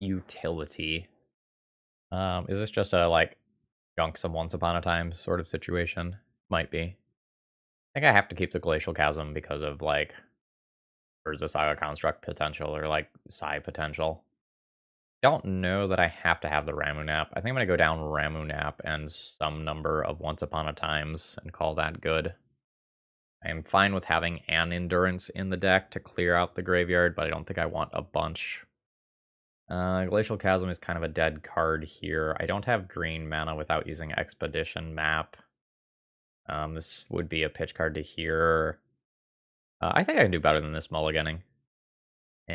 Utility. Um, is this just a like junk some once upon a time sort of situation. Might be. I think I have to keep the glacial chasm because of like Urza Saga construct potential or like Psi potential. Don't know that I have to have the Ramunap. I think I'm gonna go down Ramunap and some number of once upon a times and call that good. I am fine with having an endurance in the deck to clear out the graveyard, but I don't think I want a bunch uh, Glacial Chasm is kind of a dead card here. I don't have green mana without using Expedition Map. Um, this would be a pitch card to here. Uh, I think I can do better than this mulliganing. Uh,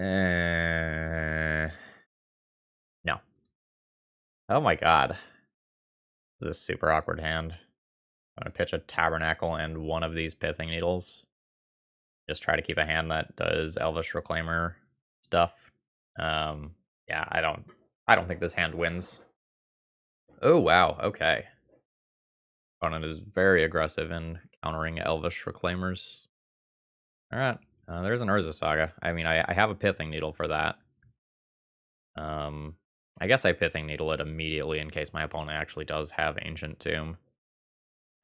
uh, no. Oh my god. This is a super awkward hand. I'm going to pitch a Tabernacle and one of these Pithing Needles just try to keep a hand that does Elvish Reclaimer stuff. Um, yeah, I don't, I don't think this hand wins. Oh wow, okay. Opponent is very aggressive in countering Elvish Reclaimers. All right, uh, there's an Urza Saga. I mean, I, I have a Pithing Needle for that. Um, I guess I Pithing Needle it immediately in case my opponent actually does have Ancient Tomb.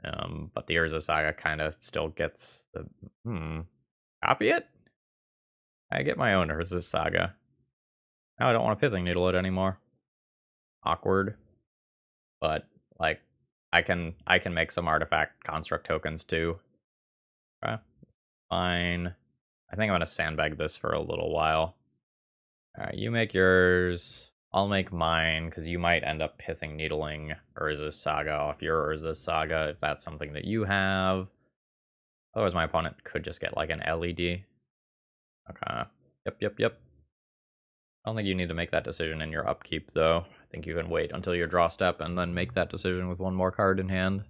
Um, but the Urza Saga kind of still gets the hmm. Copy it? I get my own Urza Saga. Now I don't want to Pithing Needle it anymore. Awkward. But, like, I can I can make some artifact construct tokens too. Okay. Fine. I think I'm gonna sandbag this for a little while. Alright, you make yours. I'll make mine, because you might end up pithing needling Urza Saga off your Urza Saga if that's something that you have. Otherwise, my opponent could just get like an LED. Okay. Yep, yep, yep. I don't think you need to make that decision in your upkeep, though. I think you can wait until your draw step and then make that decision with one more card in hand.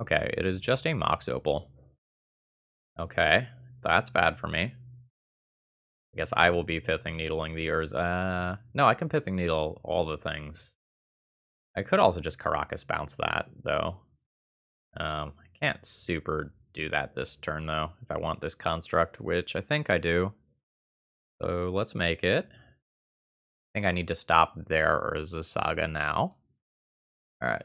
Okay, it is just a Mox Opal. Okay, that's bad for me. I guess I will be Pithing Needling the Urza. Uh, no, I can Pithing Needle all the things. I could also just Karakas bounce that, though. Um, I can't super do that this turn, though, if I want this construct, which I think I do. So let's make it. I think I need to stop their Urza Saga now. Alright.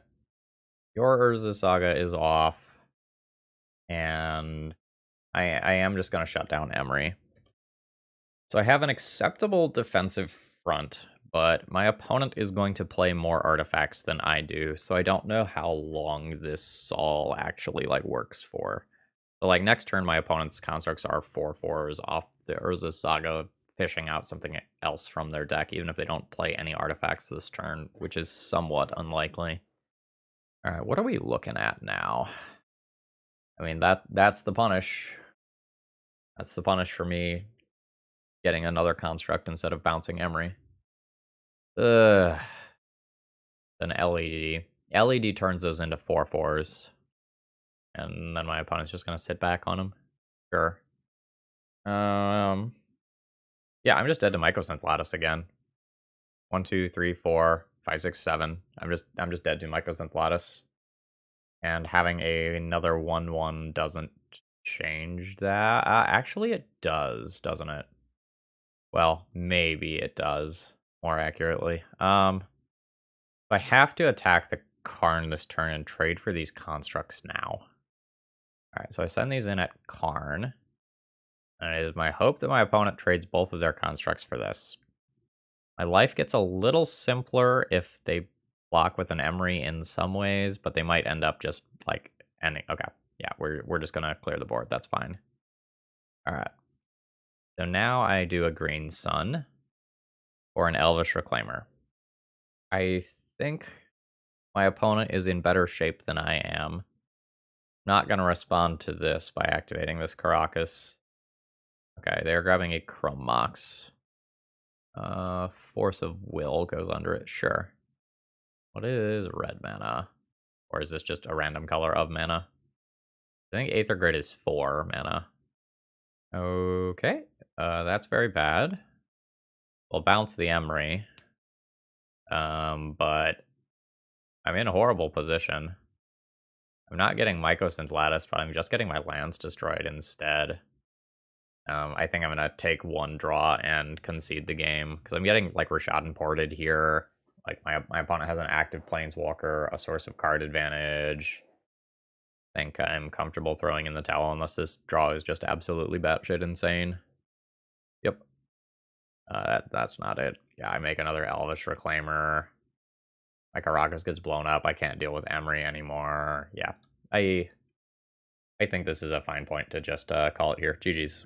Your Urza Saga is off. And I, I am just going to shut down Emry. So I have an acceptable defensive front, but my opponent is going to play more artifacts than I do, so I don't know how long this Sol actually like works for. But like next turn, my opponent's constructs are four fours off the Urza Saga, fishing out something else from their deck, even if they don't play any artifacts this turn, which is somewhat unlikely. All right, what are we looking at now? I mean that that's the punish. That's the punish for me getting another construct instead of bouncing Emry. Ugh. An LED. LED turns those into four fours and then my opponent's just gonna sit back on him. Sure. Um. Yeah, I'm just dead to Mycosynth Lattice again. One, two, three, four, five, six, seven. I'm just I'm just dead to Mycosynth Lattice. And having a, another 1-1 doesn't change that. Uh, actually, it does, doesn't it? Well, maybe it does, more accurately. Um, I have to attack the Karn this turn and trade for these constructs now. Alright, so I send these in at Karn. And it is my hope that my opponent trades both of their constructs for this. My life gets a little simpler if they block with an Emry in some ways, but they might end up just like ending. Okay, yeah, we're we're just gonna clear the board. That's fine. All right. So now I do a green sun or an Elvish Reclaimer. I think my opponent is in better shape than I am. Not going to respond to this by activating this Karakas. Okay, they're grabbing a Chrome Mox. Uh, Force of Will goes under it, sure. What is red mana? Or is this just a random color of mana? I think Aether Grid is 4 mana. Okay, uh, that's very bad. We'll bounce the Emry. Um, but I'm in a horrible position. I'm not getting Mycosynth Lattice, but I'm just getting my lands destroyed instead. Um, I think I'm going to take one draw and concede the game, because I'm getting, like, Rishadan ported here. Like, my, my opponent has an active Planeswalker, a source of card advantage. I think I'm comfortable throwing in the towel unless this draw is just absolutely batshit insane. Uh, that, that's not it. Yeah, I make another Elvish Reclaimer. My Karakas gets blown up. I can't deal with Emry anymore. Yeah, I I think this is a fine point to just uh, call it here. GG's.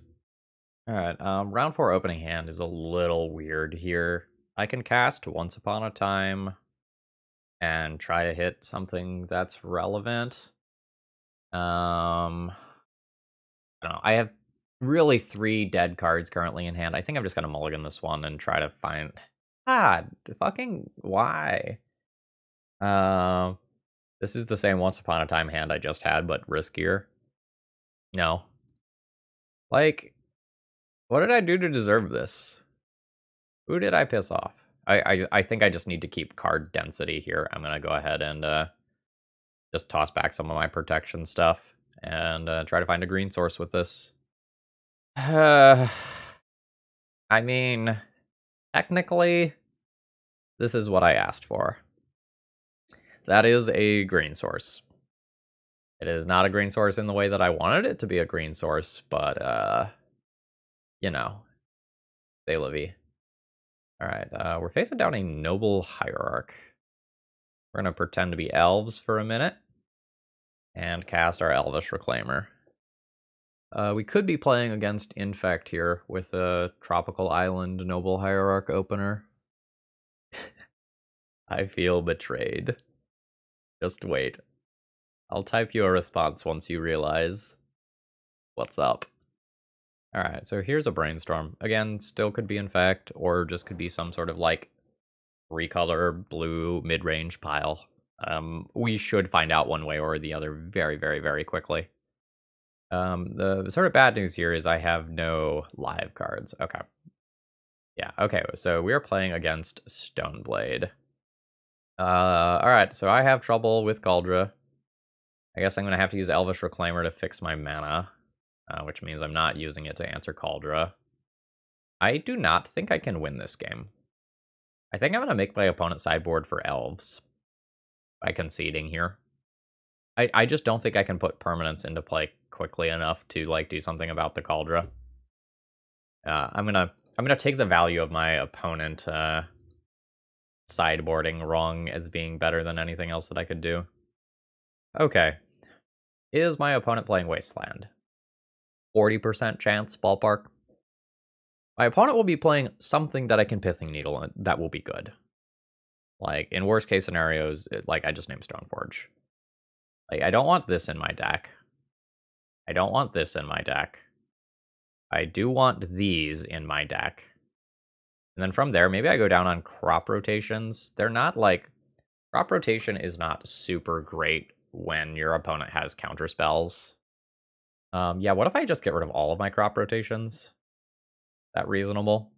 All right, um, round four opening hand is a little weird here. I can cast Once Upon a Time and try to hit something that's relevant. Um, I don't know. I have really three dead cards currently in hand. I think I'm just gonna mulligan this one and try to find. God, fucking why? Um, this is the same Once Upon a Time hand I just had, but riskier. No. Like, what did I do to deserve this? Who did I piss off? I, I, I think I just need to keep card density here. I'm gonna go ahead and uh, just toss back some of my protection stuff and uh, try to find a green source with this. Uh, I mean, technically, this is what I asked for. That is a green source. It is not a green source in the way that I wanted it to be a green source, but, uh, you know, they livy. All right, uh, we're facing down a noble hierarch. We're going to pretend to be elves for a minute and cast our Elvish Reclaimer. Uh, we could be playing against Infect here with a Tropical Island Noble Hierarch opener. I feel betrayed. Just wait. I'll type you a response once you realize what's up. Alright, so here's a brainstorm. Again, still could be Infect, or just could be some sort of like recolor blue mid-range pile. Um, we should find out one way or the other very, very, very quickly. Um, the sort of bad news here is I have no live cards. Okay. Yeah, okay, so we are playing against Stoneblade. Uh, alright, so I have trouble with Kaldra. I guess I'm going to have to use Elvish Reclaimer to fix my mana, uh, which means I'm not using it to answer Kaldra. I do not think I can win this game. I think I'm going to make my opponent sideboard for Elves by conceding here. I, I just don't think I can put permanence into play quickly enough to like do something about the Kaldra. Uh, I'm gonna I'm gonna take the value of my opponent uh, sideboarding wrong as being better than anything else that I could do. Okay, is my opponent playing Wasteland? Forty percent chance ballpark. My opponent will be playing something that I can Pithing Needle and that will be good. Like in worst case scenarios, it, like I just named Stoneforge. Like I don't want this in my deck. I don't want this in my deck. I do want these in my deck. And then from there, maybe I go down on crop rotations. They're not like crop rotation is not super great when your opponent has counter spells. Um, yeah, what if I just get rid of all of my crop rotations? That reasonable?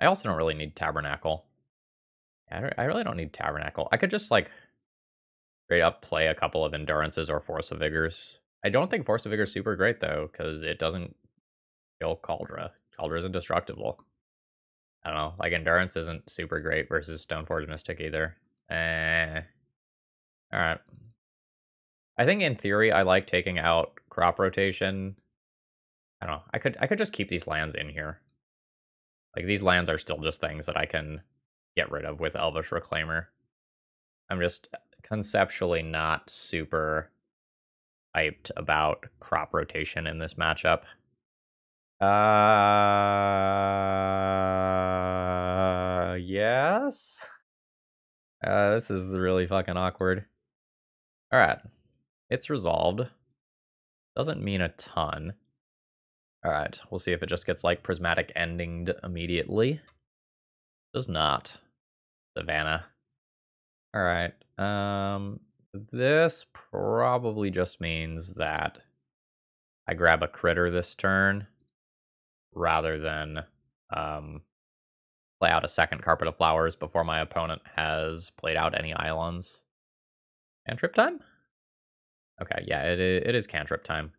I also don't really need Tabernacle. I, I really don't need Tabernacle. I could just like straight up play a couple of endurances or force of vigors. I don't think force of vigor is super great though, because it doesn't kill Kaldra. Kaldra is indestructible. I don't know, like endurance isn't super great versus Stoneforge Mystic either. Eh. Alright. I think in theory I like taking out crop rotation. I don't know. I could I could just keep these lands in here. Like these lands are still just things that I can get rid of with Elvish Reclaimer. I'm just conceptually not super hyped about crop rotation in this matchup. Uh, yes. Uh, this is really fucking awkward. All right, it's resolved. Doesn't mean a ton. All right, we'll see if it just gets like prismatic endinged immediately. Does not. Savannah. All right. Um, this probably just means that I grab a critter this turn rather than um, play out a second Carpet of Flowers before my opponent has played out any islands. Cantrip time? Okay, yeah, it it is cantrip time.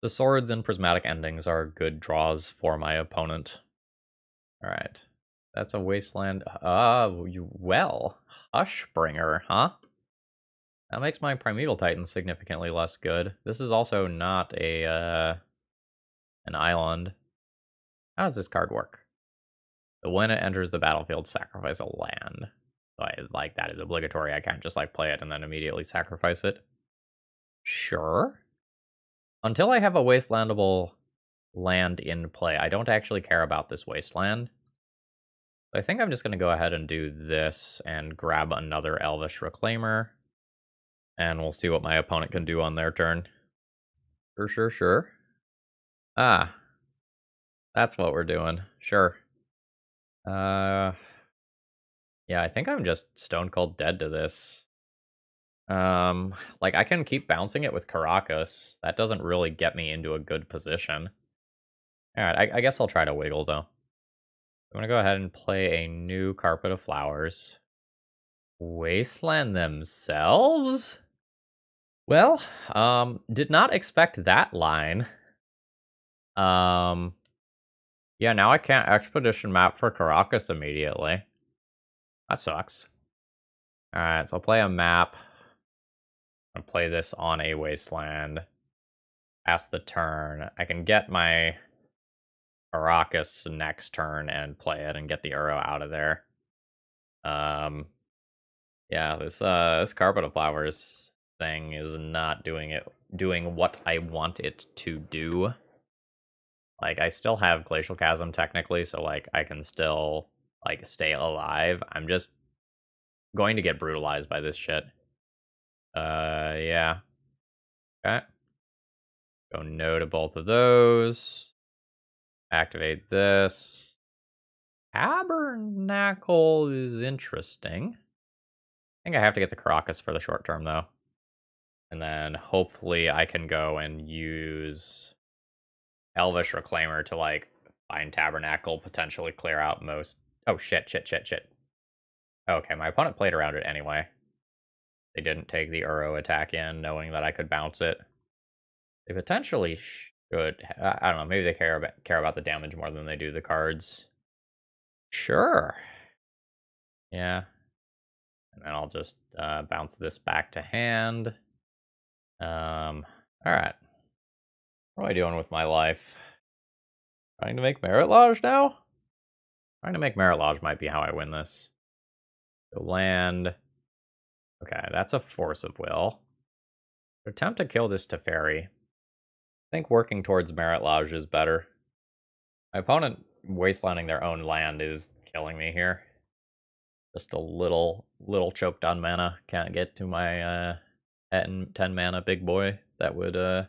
The swords and prismatic endings are good draws for my opponent. All right. That's a wasteland. Ah, uh, well, Hushbringer, huh? That makes my Primeval Titan significantly less good. This is also not a uh, an island. How does this card work? So when it enters the battlefield, sacrifice a land. So I, like that is obligatory. I can't just like play it and then immediately sacrifice it. Sure. Until I have a wastelandable land in play, I don't actually care about this wasteland. I think I'm just going to go ahead and do this and grab another Elvish Reclaimer. And we'll see what my opponent can do on their turn. Sure, sure, sure. Ah. That's what we're doing. Sure. Uh... Yeah, I think I'm just stone cold dead to this. Um, like I can keep bouncing it with Karakas. That doesn't really get me into a good position. All right, I, I guess I'll try to wiggle though. I'm going to go ahead and play a new Carpet of Flowers. Wasteland themselves? Well, um, did not expect that line. Um, yeah, now I can't expedition map for Karakas immediately. That sucks. Alright, so I'll play a map. I'll play this on a wasteland. Pass the turn. I can get my Karakas next turn and play it and get the Uro out of there. Um, yeah, this uh this carpet of flowers thing is not doing it doing what I want it to do. Like I still have glacial chasm technically, so like I can still like stay alive. I'm just going to get brutalized by this shit. Uh yeah. Okay. Go no to both of those. Activate this. Tabernacle is interesting. I think I have to get the Karakas for the short term, though. And then hopefully I can go and use Elvish Reclaimer to, like, find Tabernacle, potentially clear out most... Oh, shit, shit, shit, shit. Okay, my opponent played around it anyway. They didn't take the Uro attack in, knowing that I could bounce it. They potentially Good. I don't know. Maybe they care about care about the damage more than they do the cards. Sure. Yeah. And then I'll just uh, bounce this back to hand. Um. All right. What am I doing with my life? Trying to make Marit Lage now? Trying to make Marit Lage might be how I win this. So land. Okay, that's a force of will. Attempt to kill this Teferi. I think working towards Marit Lage is better. My opponent wastelanding their own land is killing me here. Just a little, little choked on mana. Can't get to my uh, 10, 10 mana big boy. That would uh,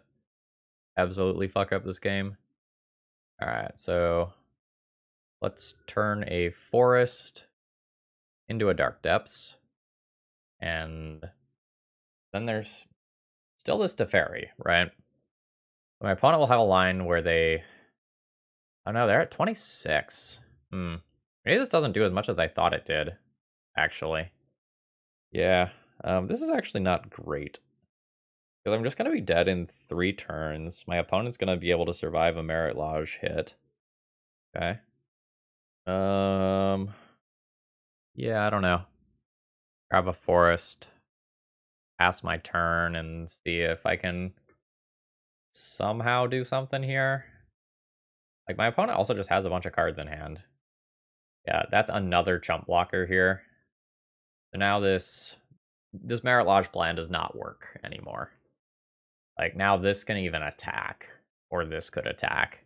absolutely fuck up this game. Alright, so let's turn a forest into a dark depths. And then there's still this Teferi, right? My opponent will have a line where they... Oh no, they're at 26. Hmm. Maybe this doesn't do as much as I thought it did, actually. Yeah. Um, this is actually not great. Because I'm just going to be dead in three turns. My opponent's going to be able to survive a Marit Lage hit. Okay. Um, yeah, I don't know. Grab a forest, pass my turn, and see if I can somehow do something here. Like, my opponent also just has a bunch of cards in hand. Yeah, that's another chump blocker here. So now this this Marit Lage plan does not work anymore. Like now this can even attack, or this could attack.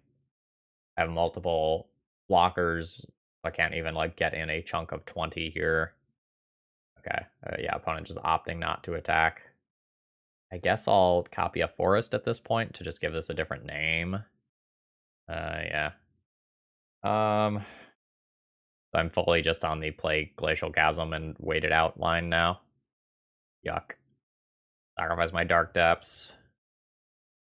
I have multiple blockers. I can't even like get in a chunk of 20 here. Okay, uh, yeah, opponent just opting not to attack. I guess I'll copy a forest at this point to just give this a different name. Uh, yeah. Um, I'm fully just on the play Glacial Chasm and it out line now. Yuck. Sacrifice my Dark Depths.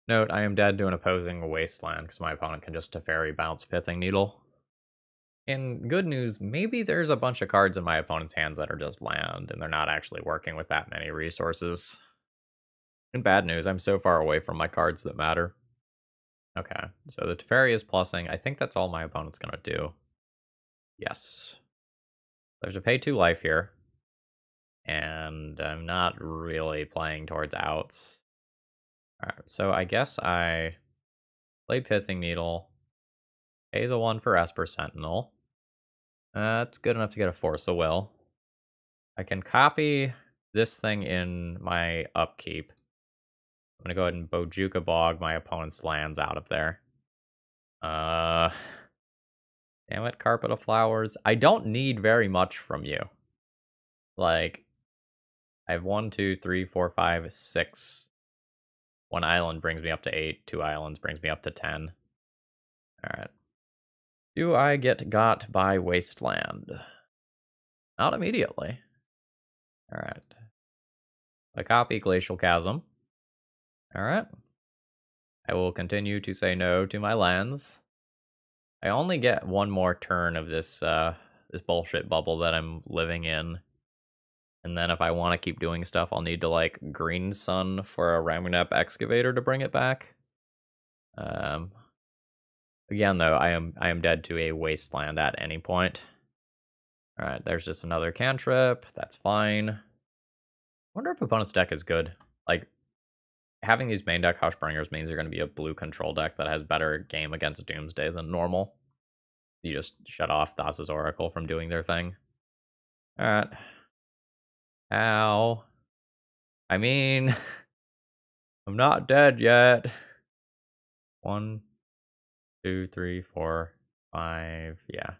Note, I am dead to an opposing wasteland because my opponent can just Teferi bounce Pithing Needle. In good news, maybe there's a bunch of cards in my opponent's hands that are just land and they're not actually working with that many resources. In bad news, I'm so far away from my cards that matter. Okay, so the Teferi is plussing. I think that's all my opponent's going to do. Yes. There's a pay 2 life here. And I'm not really playing towards outs. Alright, so I guess I play Pithing Needle, pay the one for Esper Sentinel. Uh, that's good enough to get a Force of Will. I can copy this thing in my upkeep. I'm gonna go ahead and Bojuka Bog my opponent's lands out of there. Uh, damn it, Carpet of Flowers. I don't need very much from you. Like, I have one, two, three, four, five, six one island brings me up to 8. Two islands brings me up to 10. Alright. Do I get got by Wasteland? Not immediately. Alright. I copy Glacial Chasm. Alright. I will continue to say no to my lands. I only get one more turn of this uh this bullshit bubble that I'm living in. And then if I want to keep doing stuff, I'll need to like green sun for a Ramunap excavator to bring it back. Um, again, though, I am I am dead to a wasteland at any point. All right, there's just another cantrip. That's fine. wonder if opponent's deck is good. Like having these main deck Hushbringers means you're going to be a blue control deck that has better game against Doomsday than normal. You just shut off Thassa's Oracle from doing their thing. All right. Ow. I mean, I'm not dead yet. One, two, three, four, five. Yeah.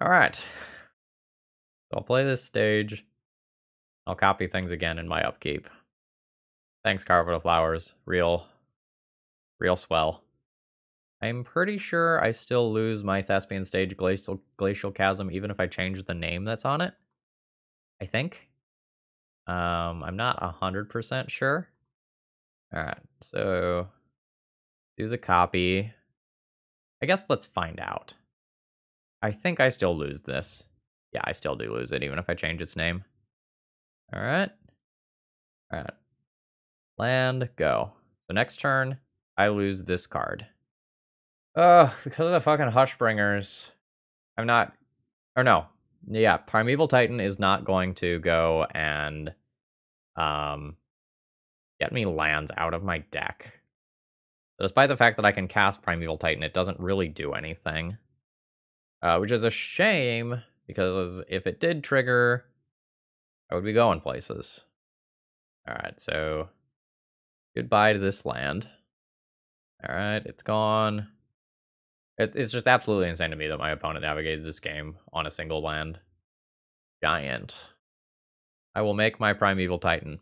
All right. So I'll play this stage. I'll copy things again in my upkeep. Thanks, Carpet of Flowers. Real, real swell. I'm pretty sure I still lose my Thespian Stage Glacial, Glacial Chasm even if I change the name that's on it. I think. Um, I'm not a hundred percent sure. All right, so do the copy. I guess let's find out. I think I still lose this. Yeah, I still do lose it, even if I change its name. Alright. All right. All right. Land, go. So next turn, I lose this card. Ugh, because of the fucking Hushbringers. I'm not, or no, yeah, Primeval Titan is not going to go and um get me lands out of my deck. despite the fact that I can cast Primeval Titan, it doesn't really do anything. Uh, which is a shame, because if it did trigger, I would be going places. Alright, so goodbye to this land. Alright, it's gone. It's it's just absolutely insane to me that my opponent navigated this game on a single land. Giant. I will make my Primeval Titan.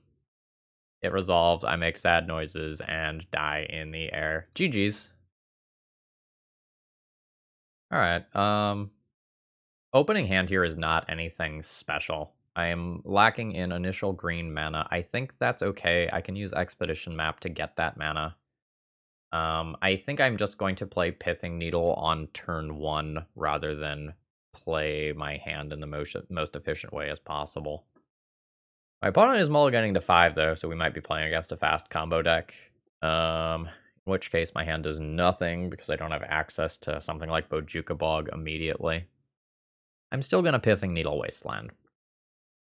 It resolves, I make sad noises, and die in the air. GG's. Alright, um... Opening hand here is not anything special. I am lacking in initial green mana. I think that's okay. I can use Expedition Map to get that mana. Um, I think I'm just going to play Pithing Needle on turn one rather than play my hand in the most, most efficient way as possible. My opponent is mulliganing to five, though, so we might be playing against a fast combo deck. Um, in which case my hand does nothing because I don't have access to something like Bojuka Bog immediately. I'm still going to Pithing Needle Wasteland.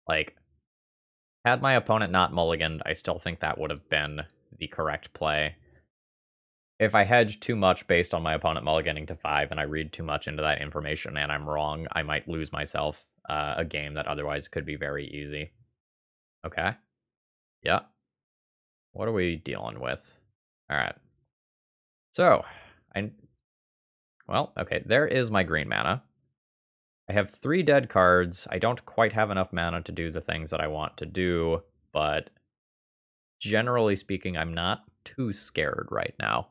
Like, had my opponent not mulliganed, I still think that would have been the correct play. If I hedge too much based on my opponent mulliganing to 5 and I read too much into that information and I'm wrong, I might lose myself uh, a game that otherwise could be very easy. Okay. Yeah. What are we dealing with? All right. So, I well, okay, there is my green mana. I have three dead cards. I don't quite have enough mana to do the things that I want to do, but generally speaking, I'm not too scared right now.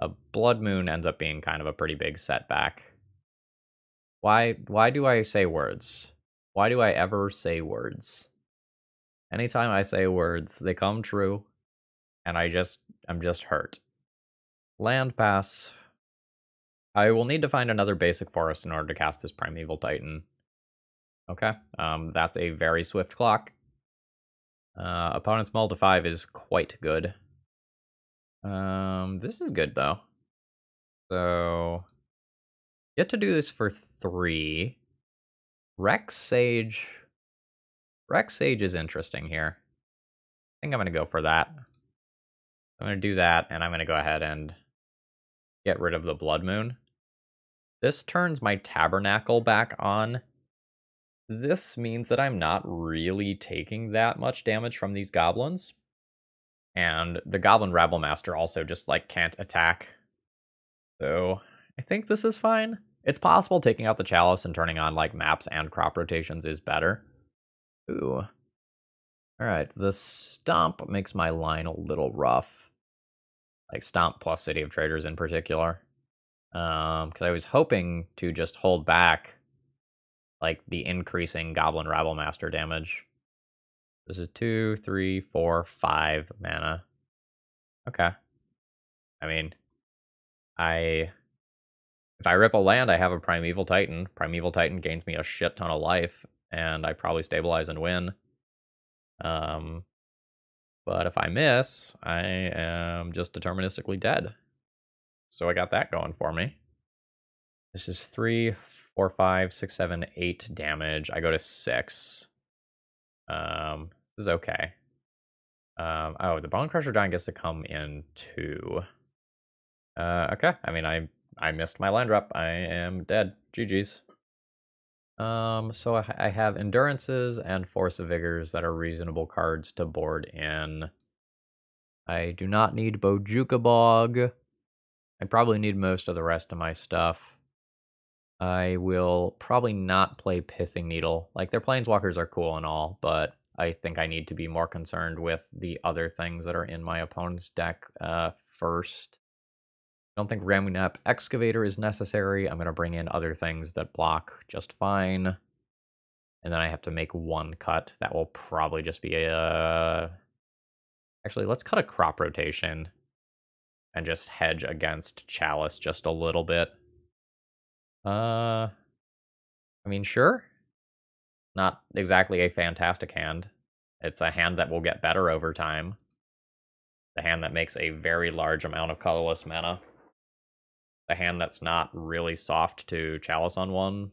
A Blood Moon ends up being kind of a pretty big setback. Why why do I say words? Why do I ever say words? Anytime I say words, they come true, and I just I'm just hurt. Land pass. I will need to find another basic forest in order to cast this Primeval Titan. Okay, um, that's a very swift clock. Uh, opponent's mull to 5 is quite good. Um, this is good, though. So, get to do this for 3. Rec Sage. Rec Sage is interesting here. I think I'm going to go for that. I'm going to do that, and I'm going to go ahead and get rid of the Blood Moon. This turns my Tabernacle back on. This means that I'm not really taking that much damage from these goblins. And the Goblin Rabblemaster also just, like, can't attack. So, I think this is fine. It's possible taking out the Chalice and turning on, like, maps and crop rotations is better. Ooh. Alright, the Stomp makes my line a little rough like Stomp plus City of Traitors in particular. Um, because I was hoping to just hold back like the increasing Goblin Rabblemaster damage. This is two, three, four, five mana. Okay. I mean, I if I rip a land, I have a Primeval Titan. Primeval Titan gains me a shit ton of life, and I probably stabilize and win. Um, but if I miss, I am just deterministically dead. So I got that going for me. This is three, four, five, six, seven, eight damage. I go to six. Um, this is okay. Um, oh, the Bonecrusher Giant gets to come in two. Uh, okay. I mean, I I missed my land drop. I am dead. GG's. Um, so I have endurances and force of vigors that are reasonable cards to board in. I do not need Bojuka Bog. I probably need most of the rest of my stuff. I will probably not play Pithing Needle. Like, their Planeswalkers are cool and all, but I think I need to be more concerned with the other things that are in my opponent's deck uh, first don't think Ramunap Excavator is necessary. I'm going to bring in other things that block just fine. And then I have to make one cut. That will probably just be a... Actually, let's cut a crop rotation and just hedge against Chalice just a little bit. Uh, I mean, sure. Not exactly a fantastic hand. It's a hand that will get better over time. The hand that makes a very large amount of colorless mana The hand that's not really soft to Chalice on one.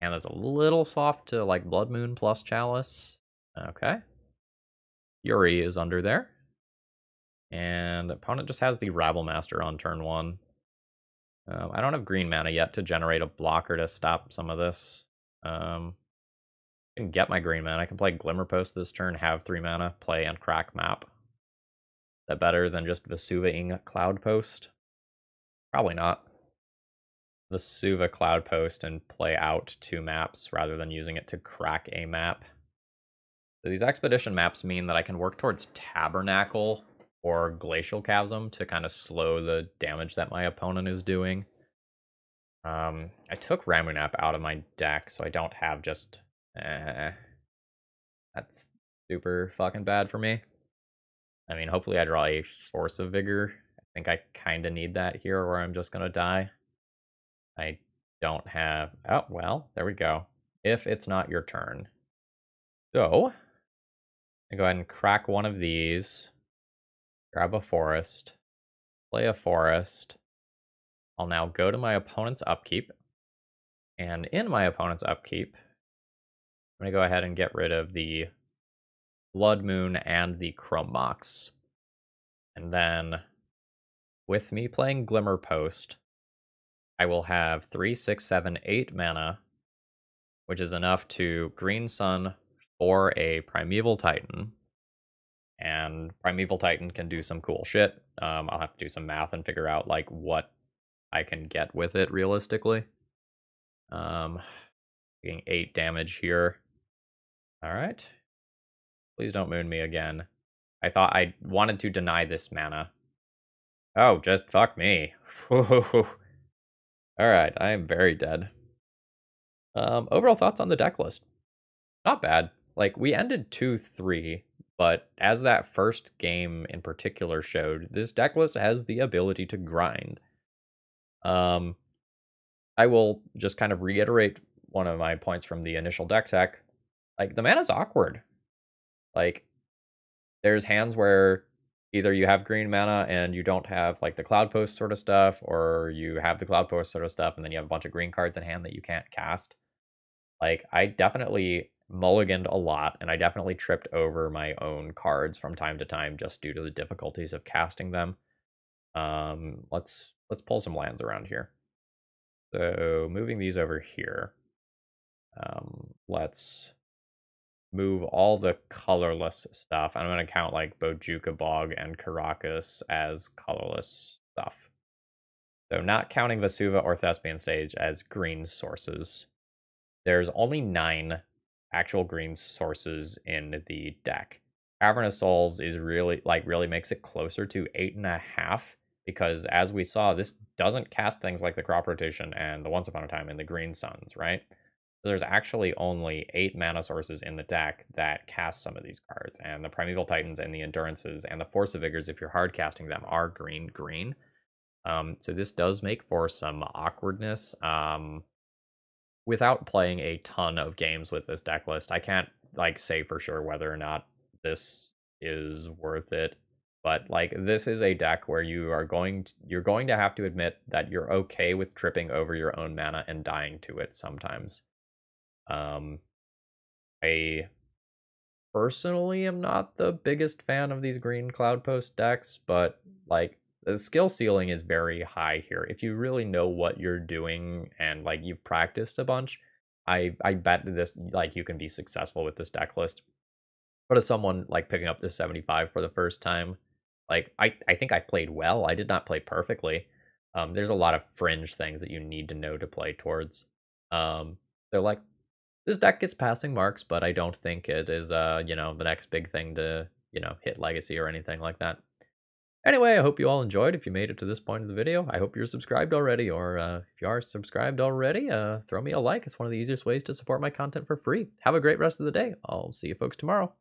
And that's a little soft to like Blood Moon plus Chalice. Okay. Yuri is under there. And opponent just has the Rabblemaster on turn one. Um, I don't have green mana yet to generate a blocker to stop some of this. Um, I can get my green mana. I can play Glimmerpost this turn, have three mana, play and crack map. Is that better than just Vesuva Cloudpost? Probably not. Vesuva Cloudpost and play out two maps rather than using it to crack a map. So these expedition maps mean that I can work towards Tabernacle or Glacial Chasm to kind of slow the damage that my opponent is doing. Um, I took Ramunap out of my deck, so I don't have just... Eh, that's super fucking bad for me. I mean, hopefully I draw a Force of Vigor I think I kind of need that here or I'm just going to die. I don't have... Oh, well, there we go. If it's not your turn. So, I go ahead and crack one of these, grab a forest, play a forest. I'll now go to my opponent's upkeep. And in my opponent's upkeep, I'm going to go ahead and get rid of the Blood Moon and the Chrome Mox. And then with me playing Glimmerpost, I will have three, six, seven, eight mana, which is enough to Green Sun for a Primeval Titan. And Primeval Titan can do some cool shit. Um, I'll have to do some math and figure out like what I can get with it realistically. Um, getting eight damage here. All right. Please don't moon me again. I thought I wanted to deny this mana. Oh, just fuck me. All right, I am very dead. Um, overall thoughts on the deck list? Not bad. Like we ended two three, but as that first game in particular showed, this deck list has the ability to grind. Um, I will just kind of reiterate one of my points from the initial deck tech. Like the mana's awkward. Like there's hands where either you have green mana and you don't have like the Cloudpost sort of stuff, or you have the Cloudpost sort of stuff, and then you have a bunch of green cards in hand that you can't cast. Like I definitely mulliganed a lot, and I definitely tripped over my own cards from time to time just due to the difficulties of casting them. Um, let's let's pull some lands around here. So moving these over here. Um, let's move all the colorless stuff. I'm going to count like Bojuka Bog and Karakas as colorless stuff. So not counting Vesuva or Thespian Stage as green sources. There's only nine actual green sources in the deck. Cavern of Souls is really like really makes it closer to eight and a half because as we saw, this doesn't cast things like the crop rotation and the Once Upon a Time and the Green Suns, right? there's actually only eight mana sources in the deck that cast some of these cards, and the Primeval Titans and the Endurances and the Force of Vigors, if you're hard casting them, are green green. Um, so this does make for some awkwardness. Um, without playing a ton of games with this deck list, I can't like say for sure whether or not this is worth it. But like this is a deck where you are going to, you're going to have to admit that you're okay with tripping over your own mana and dying to it sometimes. Um, I personally am not the biggest fan of these green Cloudpost decks, but like the skill ceiling is very high here. If you really know what you're doing and like you've practiced a bunch, I I bet this like you can be successful with this deck list. But as someone like picking up this 75 for the first time, like I I think I played well. I did not play perfectly. Um, there's a lot of fringe things that you need to know to play towards. Um, they're like this deck gets passing marks, but I don't think it is, uh, you know, the next big thing to, you know, hit Legacy or anything like that. Anyway, I hope you all enjoyed. If you made it to this point of the video, I hope you're subscribed already, or uh, if you are subscribed already, uh, throw me a like. It's one of the easiest ways to support my content for free. Have a great rest of the day. I'll see you folks tomorrow.